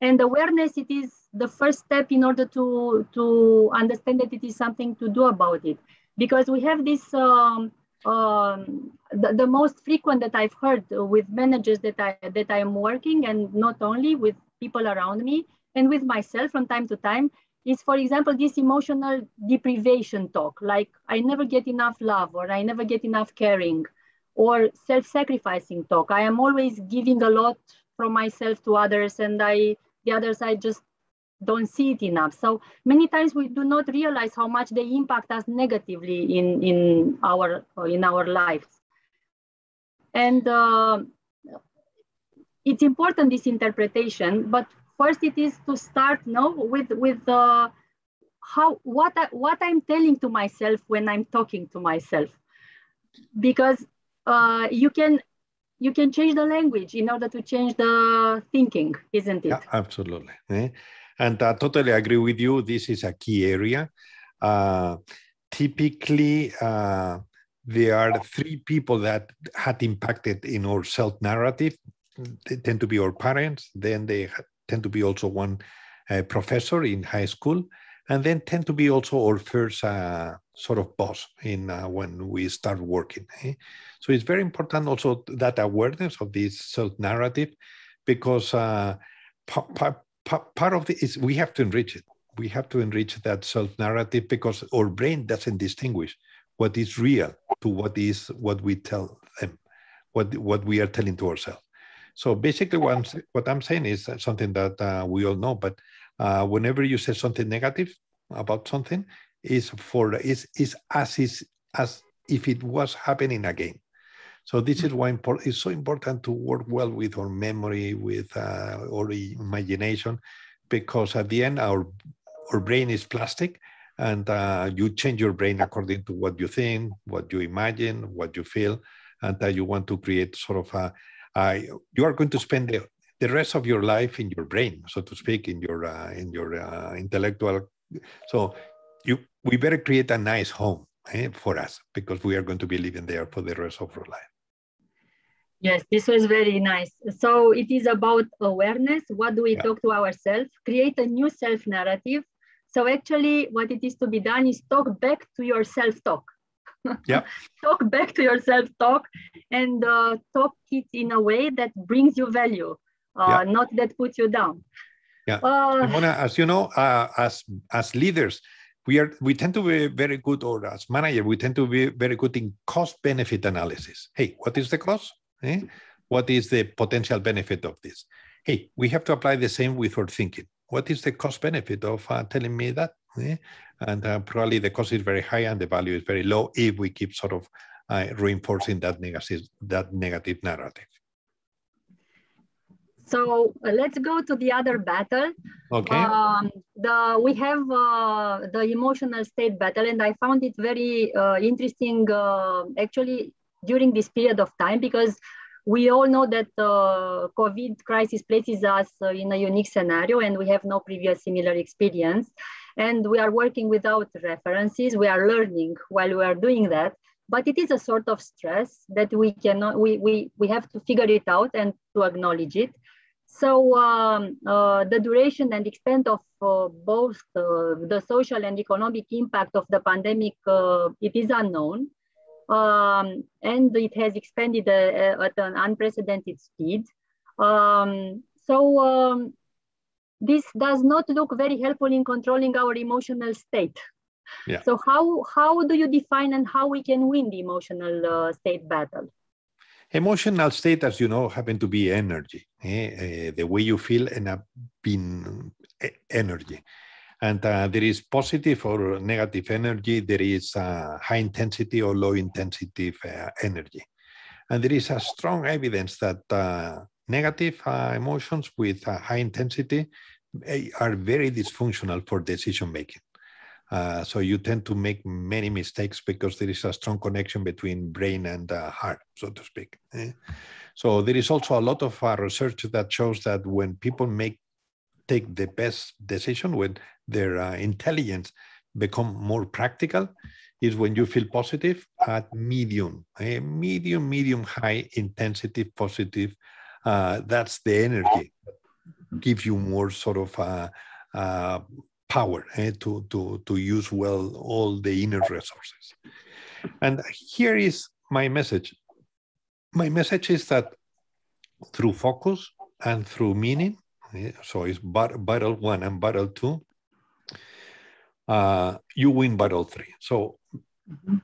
And awareness, it is the first step in order to, to understand that it is something to do about it. Because we have this, um, um, the, the most frequent that I've heard with managers that I, that I am working and not only with people around me and with myself from time to time is, for example, this emotional deprivation talk, like I never get enough love or I never get enough caring, or self-sacrificing talk. I am always giving a lot from myself to others, and I the others I just don't see it enough. So many times we do not realize how much they impact us negatively in in our in our lives. And uh, it's important this interpretation, but first it is to start no with with the how what I, what I'm telling to myself when I'm talking to myself, because uh, you can you can change the language in order to change the thinking, isn't it? Yeah,
absolutely. And I totally agree with you. This is a key area. Uh, typically, uh, there are three people that had impacted in our self narrative. They tend to be our parents, then they tend to be also one uh, professor in high school, and then tend to be also our first uh, sort of boss in uh, when we start working. Eh? So it's very important also that awareness of this self narrative, because uh, part, part, of it is we have to enrich it. We have to enrich that self narrative because our brain doesn't distinguish what is real to what is what we tell them, what what we are telling to ourselves. So basically, what I'm, what I'm saying is something that uh, we all know. But uh, whenever you say something negative about something, is for is is as is as if it was happening again. So this is why import, it's so important to work well with our memory, with uh, our imagination, because at the end our our brain is plastic, and uh, you change your brain according to what you think, what you imagine, what you feel, and that you want to create sort of a uh, you are going to spend the, the rest of your life in your brain, so to speak, in your uh, in your uh, intellectual. So you we better create a nice home eh, for us because we are going to be living there for the rest of our life.
Yes, this was very nice. So it is about awareness. What do we yeah. talk to ourselves? Create a new self narrative. So actually, what it is to be done is talk back to your self talk.
Yeah.
talk back to your self talk and uh, talk it in a way that brings you value, uh, yeah. not that puts you down.
Yeah. Uh, Mona, as you know, uh, as as leaders, we are we tend to be very good, or as manager, we tend to be very good in cost benefit analysis. Hey, what is the cost? Eh? What is the potential benefit of this? Hey, we have to apply the same with our thinking. What is the cost benefit of uh, telling me that? Eh? And uh, probably the cost is very high and the value is very low if we keep sort of uh, reinforcing that negative, that negative narrative.
So uh, let's go to the other battle.
Okay.
Um, the we have uh, the emotional state battle, and I found it very uh, interesting. Uh, actually, during this period of time because we all know that the uh, COVID crisis places us uh, in a unique scenario and we have no previous similar experience. And we are working without references. We are learning while we are doing that. But it is a sort of stress that we cannot, we, we, we have to figure it out and to acknowledge it. So um, uh, the duration and extent of uh, both uh, the social and economic impact of the pandemic, uh, it is unknown um, and it has expanded uh, at an unprecedented speed. Um, so um, this does not look very helpful in controlling our emotional state.
Yeah.
So how how do you define and how we can win the emotional uh, state battle?
Emotional state, as you know, happen to be energy. Eh? Uh, the way you feel and up being energy. And uh, there is positive or negative energy. There is uh, high intensity or low intensity uh, energy. And there is a strong evidence that uh, negative uh, emotions with uh, high intensity eh, are very dysfunctional for decision making. so you tend to make many mistakes because there is a strong connection between brain and heart, so to speak. Eh? So there is also a lot of research that shows that when people make take the best decision when their uh, intelligence become more practical is when you feel positive at medium, a medium, medium, high intensity positive. Uh, that's the energy gives you more sort of uh, uh, power eh, to, to, to use well all the inner resources. And here is my message. My message is that through focus and through meaning, so it's battle one and battle two, uh, you win battle three. So mm-hmm.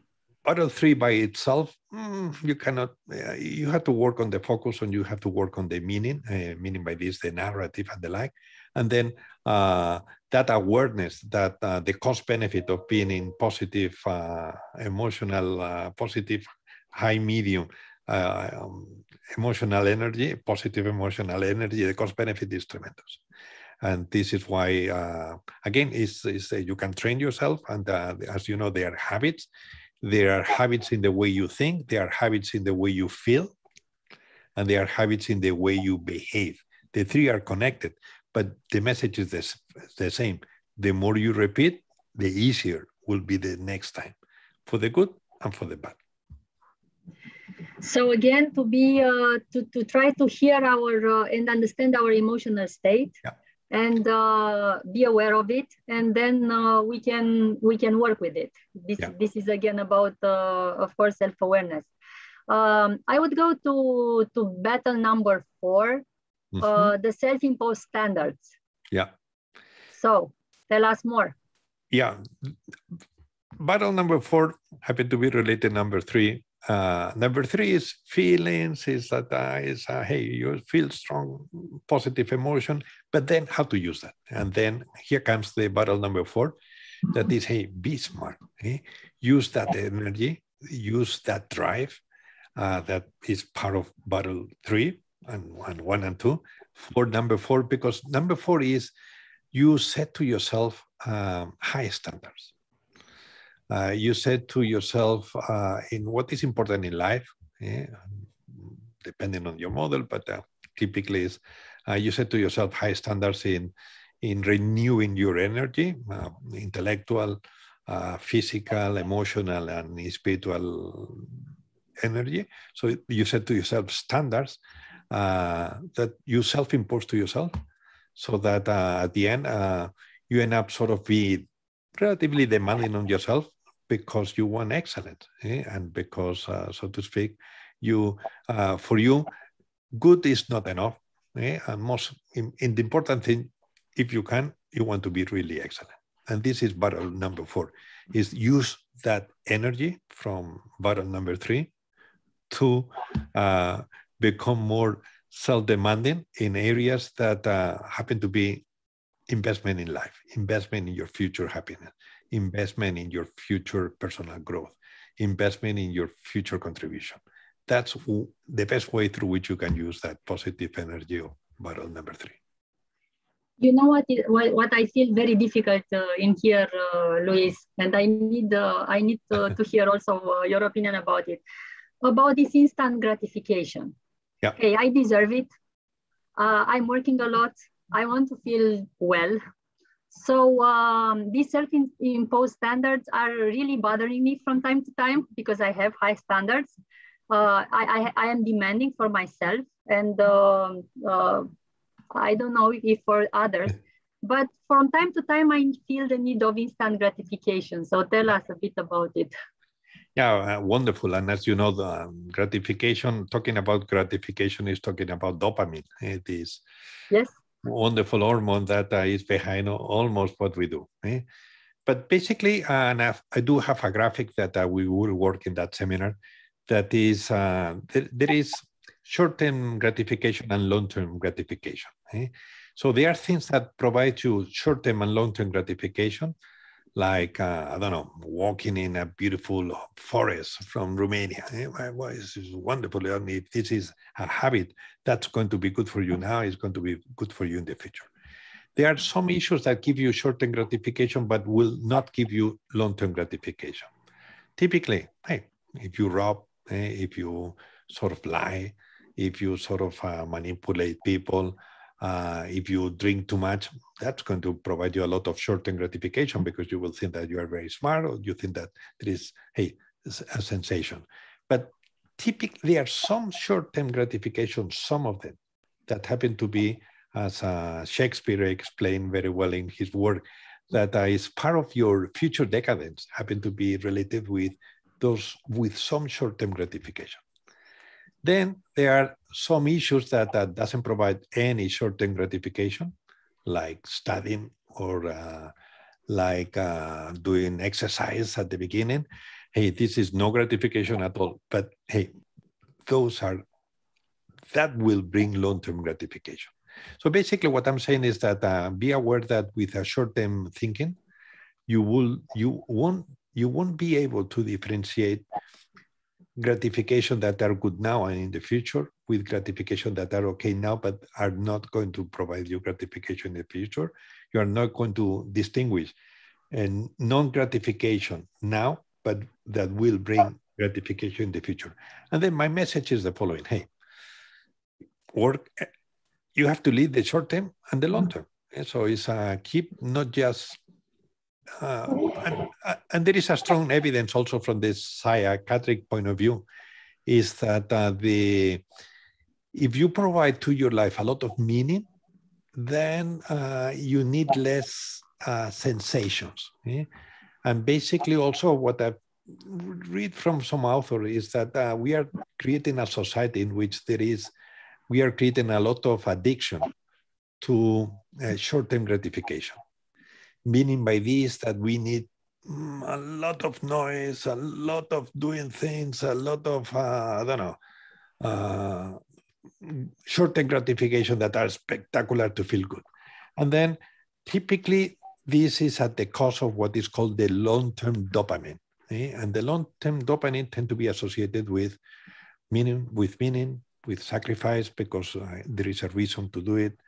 battle three by itself, mm, you cannot. Uh, you have to work on the focus, and you have to work on the meaning. Uh, meaning by this, the narrative and the like, and then uh, that awareness that uh, the cost benefit of being in positive uh, emotional, positive, high medium. Um, emotional energy, positive emotional energy, the cost benefit is tremendous and this is why uh, again is uh, you can train yourself and uh, as you know there are habits. There are habits in the way you think. There are habits in the way you feel. And there are habits in the way you behave. The three are connected but the message is the same. The more you repeat the easier will be the next time for the good and for the bad
so again to be uh, to, to try to hear our uh, and understand our emotional state
yeah.
and uh, be aware of it and then uh, we can we can work with it. This yeah. this is again about uh, of course self-awareness. Um, i would go to to battle number 4 mm -hmm. the self-imposed standards.
Yeah.
So tell us more.
Yeah. Battle number four happened to be related number three uh, number three is feelings, is that uh, is uh, hey, you feel strong, positive emotion, but then how to use that. And then here comes the battle number four, that is hey, be smart, eh? use that energy, use that drive, uh, that is part of battle three and, and one and two. For number four, because number four is you set to yourself um, high standards uh, you said to yourself uh, in what is important in life, yeah, depending on your model, but uh, typically is uh, you said to yourself high standards in in renewing your energy, uh, intellectual, uh, physical, emotional, and spiritual energy. So you set to yourself standards that you self-impose to yourself, so that at the end you end up sort of be relatively demanding on yourself because you want excellent eh? and because, uh, so to speak, you uh, for you, good is not enough, eh? and most in, in the important thing, if you can, you want to be really excellent. And this is battle number four: is use that energy from battle number three to uh, become more self-demanding in areas that uh, happen to be investment in life, investment in your future happiness, investment in your future personal growth, investment in your future contribution. That's the best way through which you can use that positive energy of battle number three.
You know what? Is, what, what I feel very difficult uh, in here, uh, Luis, and I need uh, I need to, to hear also uh, your opinion about it, about this instant gratification.
Yeah.
Okay, I deserve it. Uh, I'm working a lot. I want to feel well. So um, these self-imposed standards are really bothering me from time to time because I have high standards. Uh, I, I, I, am demanding for myself and um, uh, I don't know if for others, but from time to time I feel the need of instant gratification. So tell us a bit about it.
Yeah, uh, wonderful. And as you know, the um, gratification, talking about gratification is talking about dopamine. It is
yes
wonderful hormone that uh, is behind almost what we do. Eh? But basically, uh, and I do have a graphic that uh, we will work in that seminar. That is, there, there is short-term gratification and long-term gratification. Eh? So there are things that provide you short-term and long-term gratification, like uh, I don't know, walking in a beautiful forest from Romania. Eh? Well, this is wonderful. And if this is a habit that's going to be good for you now, it's going to be good for you in the future. There are some issues that give you short-term gratification, but will not give you long-term gratification. Typically, hey, if you rob, eh, if you sort of lie, if you sort of uh, manipulate people, uh, if you drink too much, that's going to provide you a lot of short-term gratification because you will think that you are very smart or you think that there is, hey, a sensation. But typically, there are some short-term gratification, some of them, that happen to be, as uh, Shakespeare explained very well in his work, that uh, is part of your future decadence, happen to be related with those with some short-term gratification. Then there are some issues that, that doesn't provide any short-term gratification, like studying or uh, like uh, doing exercise at the beginning. Hey, this is no gratification at all. But hey, those are that will bring long-term gratification. So basically, what I'm saying is that uh, be aware that with a short-term thinking, you will you won't you won't be able to differentiate gratification that are good now and in the future with gratification that are okay now but are not going to provide you gratification in the future. You are not going to distinguish and non-gratification now but that will bring gratification in the future. And then my message is the following. Hey work. You have to lead the short term and the long term. And so it's uh, keep not just uh, and, uh, and, there is a strong evidence also from this psychiatric point of view, is that uh, the if you provide to your life a lot of meaning, then uh, you need less uh, sensations. Eh? And basically, also what I read from some author is that uh, we are creating a society in which there is, we are creating a lot of addiction to short-term gratification meaning by this that we need mm, a lot of noise, a lot of doing things, a lot of, uh, I don't know, uh, short-term gratification that are spectacular to feel good. And then typically this is at the cost of what is called the long-term dopamine. Eh? And the long-term dopamine tend to be associated with meaning, with meaning, with sacrifice, because uh, there is a reason to do it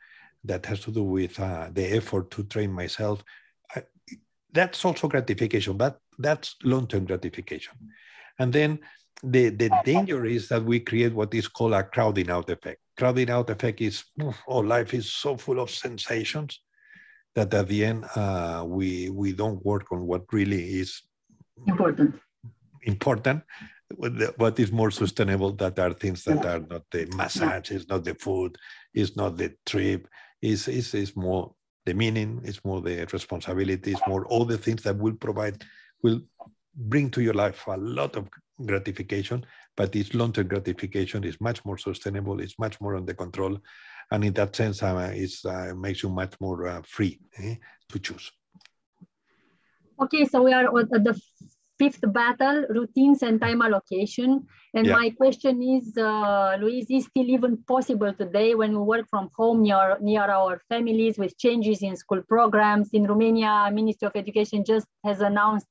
that has to do with uh, the effort to train myself, that's also gratification, but that's long-term gratification. And then the, the danger is that we create what is called a crowding out effect. Crowding out effect is, oh, life is so full of sensations that at the end uh, we we don't work on what really is
important.
Important, what is more sustainable that are things that are not the massage, it's not the food, it's not the trip, is is is more the meaning, it's more the responsibility, it's more all the things that will provide, will bring to your life a lot of gratification, but its long-term gratification is much more sustainable, it's much more under control, and in that sense, uh, it uh, makes you much more uh, free eh, to choose.
Okay, so we are at the fifth battle, routines and time allocation. And yeah. my question is, uh, Luis, is still even possible today when we work from home near, near our families with changes in school programs? In Romania, Ministry of Education just has announced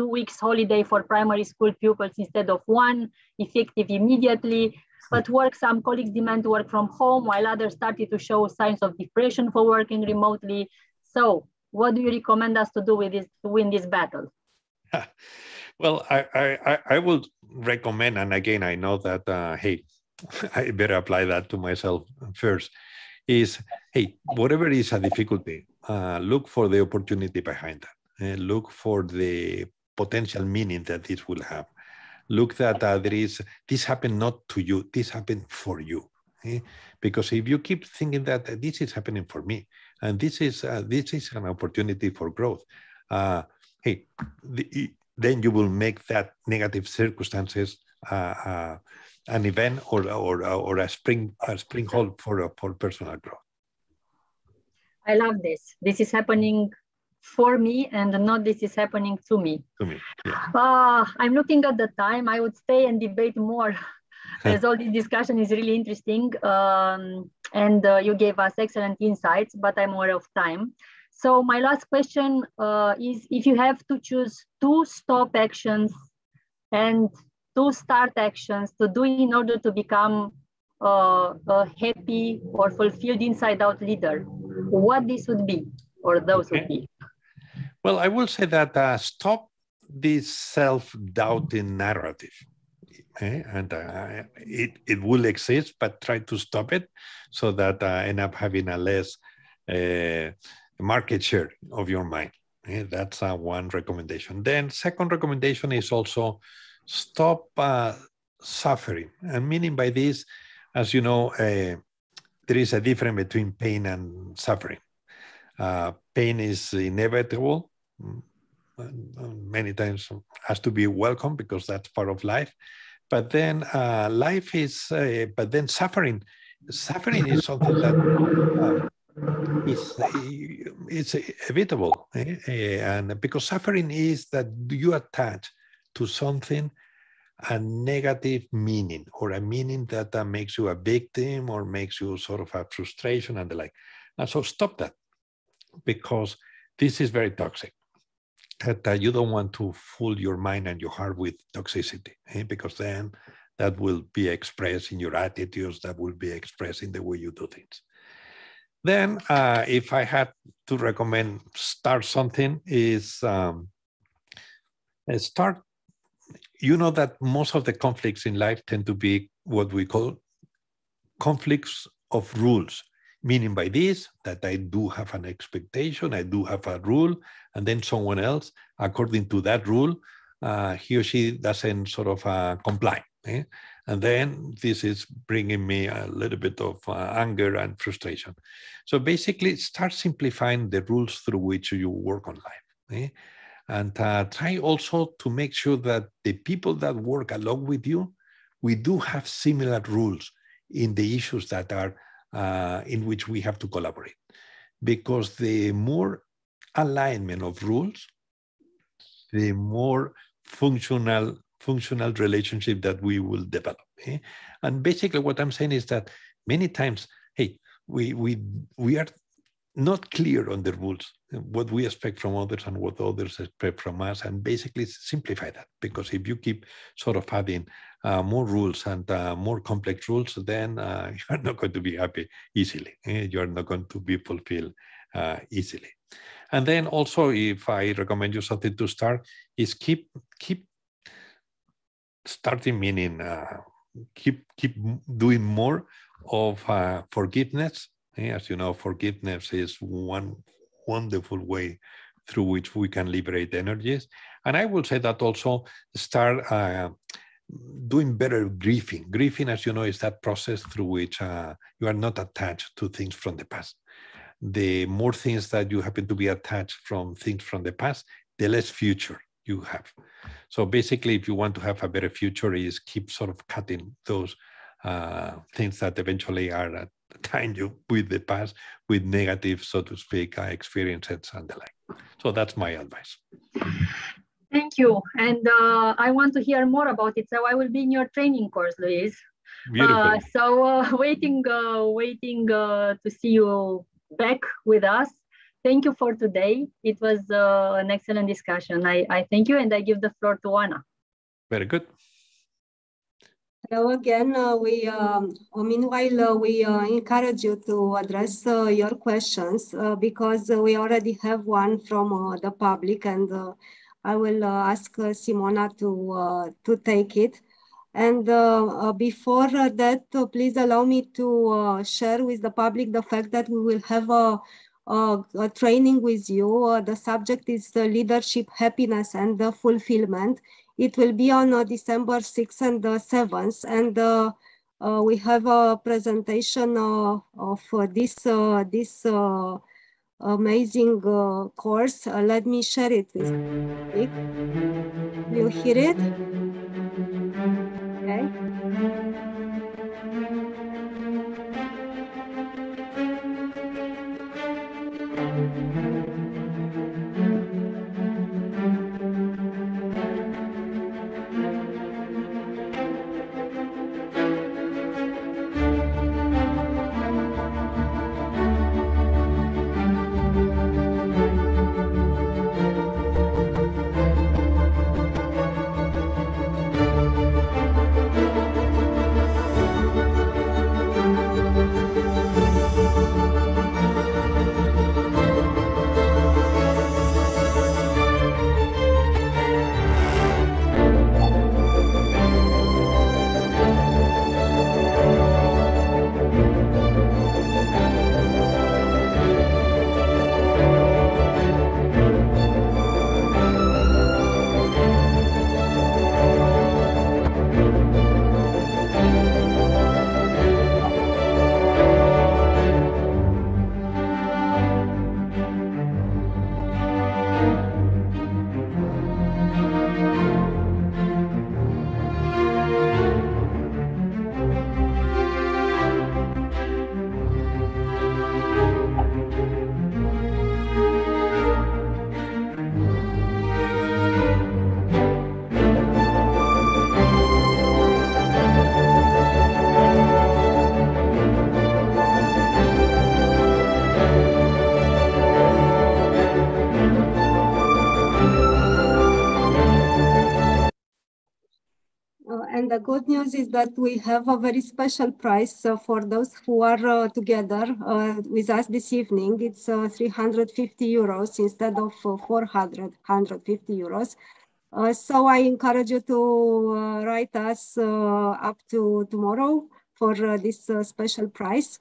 two weeks holiday for primary school pupils instead of one, effective immediately. But work, some colleagues demand to work from home while others started to show signs of depression for working remotely. So what do you recommend us to do with this to win this battle?
well, I, I, I would recommend, and again, I know that, uh, hey, I better apply that to myself first, is, hey, whatever is a difficulty, uh, look for the opportunity behind that. and look for the potential meaning that this will have. Look that uh, there is, this happened not to you, this happened for you. Eh? Because if you keep thinking that uh, this is happening for me, and this is, uh, this is an opportunity for growth, uh, hey, the, then you will make that negative circumstances uh, uh, an event or, or, or a spring a spring hole for, for personal growth.
I love this. This is happening for me and not this is happening to me.
To me, yeah.
Uh, I'm looking at the time. I would stay and debate more as all this discussion is really interesting. Um, and uh, you gave us excellent insights, but I'm aware of time. So my last question uh, is if you have to choose two stop actions and two start actions to do in order to become uh, a happy or fulfilled inside out leader, what this would be or those okay. would be?
Well, I will say that uh, stop this self-doubting narrative. Okay? And uh, it, it will exist, but try to stop it so that I uh, end up having a less uh, market share of your mind. Okay? That's uh, one recommendation. Then second recommendation is also stop uh, suffering. And meaning by this, as you know, there is a difference between pain and suffering. Uh, pain is inevitable. Mm, many times has to be welcome because that's part of life. But then uh, life is, uh, but then suffering, suffering is something that um, it's, it's inevitable. Eh? And because suffering is that you attach to something a negative meaning or a meaning that uh, makes you a victim or makes you sort of a frustration and the like. And so stop that because this is very toxic. That you don't want to fool your mind and your heart with toxicity eh? because then that will be expressed in your attitudes, that will be expressed in the way you do things. Then, uh, if I had to recommend start something, is um, uh, start. You know that most of the conflicts in life tend to be what we call conflicts of rules. Meaning by this that I do have an expectation, I do have a rule, and then someone else, according to that rule, uh, he or she doesn't sort of uh, comply. Eh? And then this is bringing me a little bit of uh, anger and frustration. So basically, start simplifying the rules through which you work on life. Eh? And uh, try also to make sure that the people that work along with you, we do have similar rules in the issues that are uh, in which we have to collaborate. Because the more alignment of rules, the more functional functional relationship that we will develop. Eh? And basically what I'm saying is that many times, hey, we, we, we are not clear on the rules, what we expect from others and what others expect from us, and basically simplify that. Because if you keep sort of adding uh, more rules and uh, more complex rules, then uh, you're not going to be happy easily. Eh? You're not going to be fulfilled uh, easily. And then also, if I recommend you something to start, is keep keep starting meaning uh, keep keep doing more of uh, forgiveness. As you know, forgiveness is one wonderful way through which we can liberate energies. And I will say that also start uh, doing better grieving. Grieving, as you know, is that process through which uh, you are not attached to things from the past. The more things that you happen to be attached from things from the past, the less future you have. So basically, if you want to have a better future, is keep sort of cutting those uh, things that eventually are time you with the past with negative, so to speak, uh, experiences and the like. So that's my advice.
Thank you. And uh, I want to hear more about it. So I will be in your training course, Luis. Uh, so uh, waiting, uh, waiting uh, to see you back with us. Thank you for today. It was uh, an excellent discussion. I, I thank you and I give the floor to Anna.
Very good.
Hello again. Uh, we um, meanwhile uh, we uh, encourage you to address uh, your questions because we already have one from the public, and I will ask Simona to to take it. And before that, please allow me to share with the public the fact that we will have a uh, a training with you. Uh, the subject is uh, leadership, happiness, and the fulfillment. It will be on uh, December 6th and 7th. And uh, uh, we have a presentation of this, this amazing course. let me share it with you. You hear it? Okay. The good news is that we have a very special price uh, for those who are uh, together uh, with us this evening. It's uh, 350 euros instead of uh, 400, 150 euros. Uh, so I encourage you to write us up to tomorrow for this special price.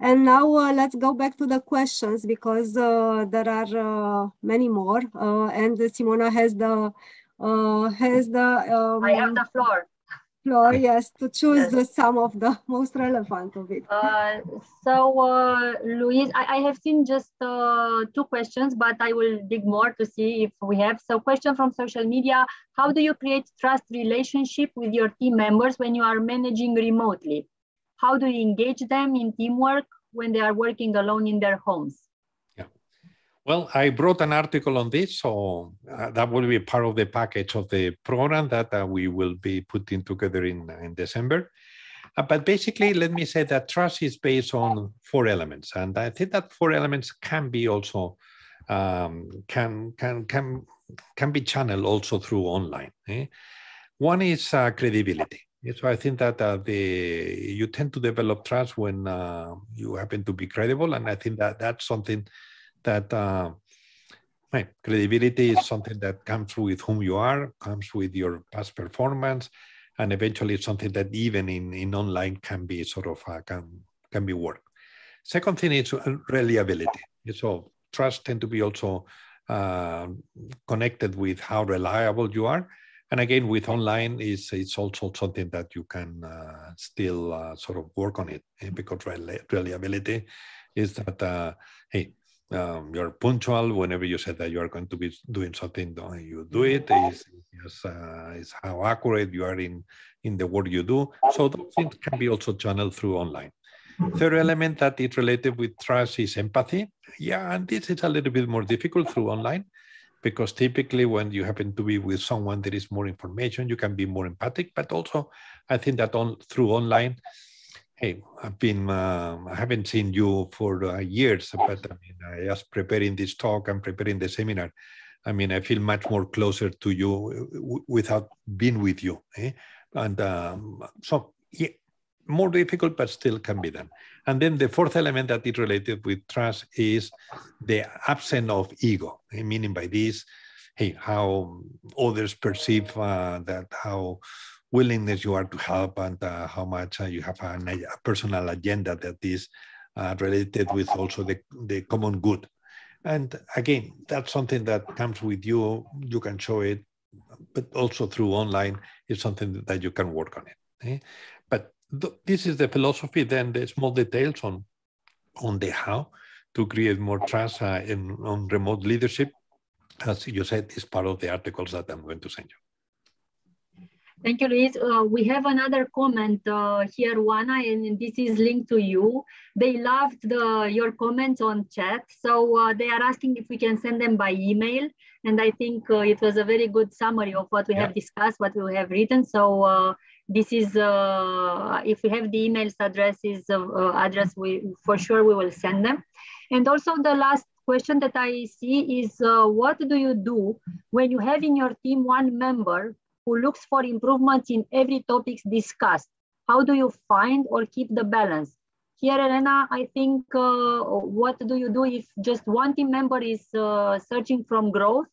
And now let's go back to the questions because there are many more. and Simona has the has the.
Um, I have the floor
floor, yes, to choose yes. some of the most relevant of it.
Uh, so, uh, Luis, I, I, have seen just uh, two questions, but I will dig more to see if we have. So, question from social media: How do you create trust relationship with your team members when you are managing remotely? How do you engage them in teamwork when they are working alone in their homes?
Well, I brought an article on this, so uh, that will be part of the package of the program that uh, we will be putting together in, in December. Uh, but basically, let me say that trust is based on four elements, and I think that four elements can be also um, can can can can be channeled also through online. Eh? One is uh, credibility. So I think that uh, the you tend to develop trust when uh, you happen to be credible, and I think that that's something that uh, credibility is something that comes with whom you are, comes with your past performance, and eventually it's something that even in, in online can be sort of uh, can can be work. Second thing is reliability. So trust tend to be also uh, connected with how reliable you are. And again, with online, is it's also something that you can uh, still uh, sort of work on it eh? because reliability is that uh, hey, um, you're punctual whenever you said that you are going to be doing something you? Do it is is, uh, is how accurate you are in in the work you do. So those things can be also channeled through online. Third element that is related with trust is empathy. Yeah and this is a little bit more difficult through online because typically when you happen to be with someone there is more information you can be more empathic but also i think that on through online Hey, I've been, uh, I haven't seen you for uh, years, but I mean, I just preparing this talk and preparing the seminar. I mean, I feel much more closer to you without being with you. Eh? And um, so, yeah, more difficult, but still can be done. And then the fourth element that is related with trust is the absence of ego. Eh? Meaning by this, hey, how others perceive uh, that, how willingness you are to help and uh, how much uh, you have an, a personal agenda that is uh, related with also the, the common good. And again, that's something that comes with you. You can show it, but also through online is something that you can work on it. Eh? But th this is the philosophy. Then the small details on on the how to create more trust uh, in on remote leadership, as you said, is part of the articles that I'm going to send you.
Thank you, Luis. Uh, we have another comment uh, here, Juana, and this is linked to you. They loved the, your comments on chat. So uh, they are asking if we can send them by email. And I think uh, it was a very good summary of what we yeah. have discussed, what we have written. So uh, this is, uh, if we have the emails addresses, address, we for sure we will send them. And also the last question that I see is what do you do when you have in your team one member who looks for improvements in every topics discussed. How do you find or keep the balance? Here, Elena, I think uh, what do you do if just one team member is uh, searching from growth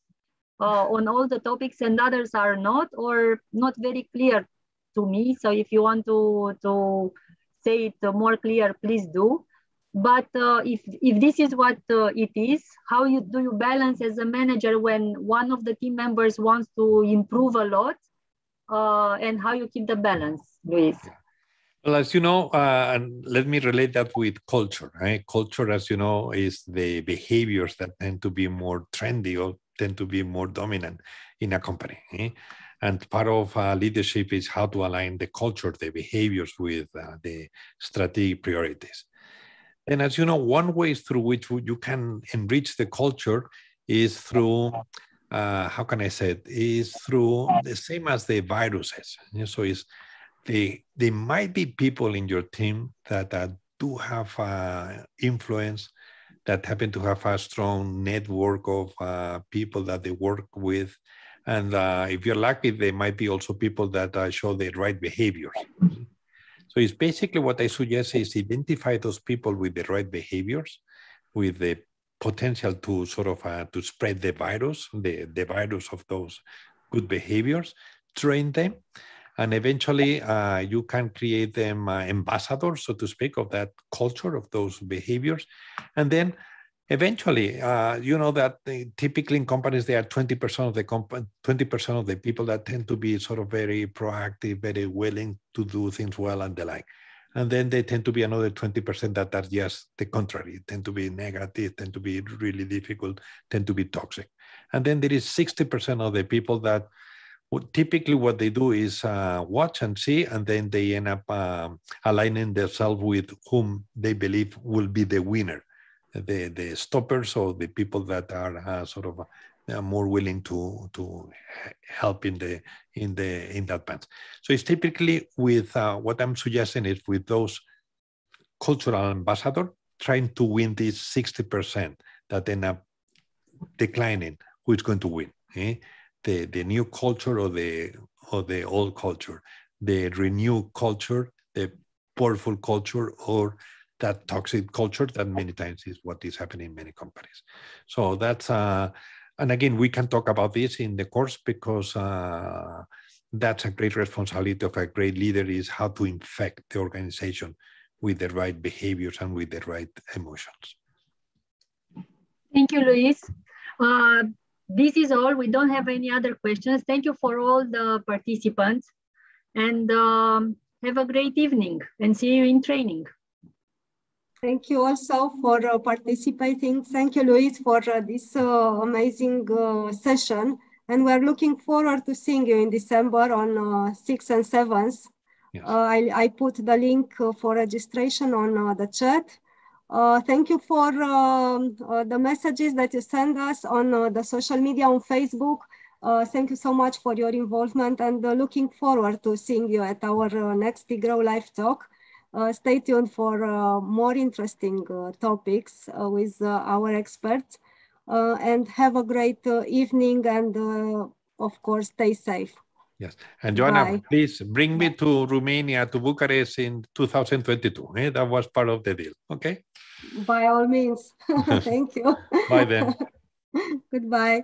uh, on all the topics and others are not or not very clear to me. So if you want to, to say it more clear, please do. But uh, if, if this is what uh, it is, how you, do you balance as a manager when one of the team members wants to improve a lot uh, and how you keep the balance, Luis?
Well, as you know, uh, and let me relate that with culture. Right? Culture, as you know, is the behaviors that tend to be more trendy or tend to be more dominant in a company. Eh? And part of uh, leadership is how to align the culture, the behaviors with uh, the strategic priorities. And as you know, one way through which you can enrich the culture is through uh, how can I say it, is through the same as the viruses. So it's they, there might be people in your team that uh, do have uh, influence, that happen to have a strong network of uh, people that they work with. And uh, if you're lucky, there might be also people that uh, show the right behaviors. So it's basically what I suggest is identify those people with the right behaviors, with the potential to sort of uh, to spread the virus, the, the virus of those good behaviors, train them, and eventually uh, you can create them uh, ambassadors, so to speak, of that culture, of those behaviors. And then eventually, uh, you know that typically in companies, there are 20% of the comp- 20% of the people that tend to be sort of very proactive, very willing to do things well and the like. And then they tend to be another 20% that are just the contrary, tend to be negative, tend to be really difficult, tend to be toxic. And then there is 60% of the people that typically what they do is uh, watch and see, and then they end up um, aligning themselves with whom they believe will be the winner, the, the stoppers or the people that are uh, sort of are more willing to to help in the in the in that path. So it's typically with uh, what I'm suggesting is with those cultural ambassador trying to win this 60% that end up declining. Who is going to win? Eh? The the new culture or the or the old culture, the renewed culture, the powerful culture, or that toxic culture that many times is what is happening in many companies. So that's uh, and again, we can talk about this in the course because uh, that's a great responsibility of a great leader is how to infect the organization with the right behaviors and with the right emotions.
Thank you, Luis. Uh, this is all. We don't have any other questions. Thank you for all the participants and um, have a great evening and see you in training.
Thank you also for uh, participating. Thank you, Luis, for uh, this uh, amazing uh, session. And we're looking forward to seeing you in December on 6th uh, and 7th. Yes. Uh, I, I put the link for registration on the chat. thank you for um, the messages that you send us on the social media on Facebook. thank you so much for your involvement and looking forward to seeing you at our next Grow Live talk. Uh, stay tuned for uh, more interesting uh, topics with our experts and have a great evening and of course stay safe.
Yes. And Joanna, Bye. please bring me to Romania, to Bucharest in 2022. Eh? That was part of the deal. Okay.
By all means. Thank you.
Bye then.
Goodbye.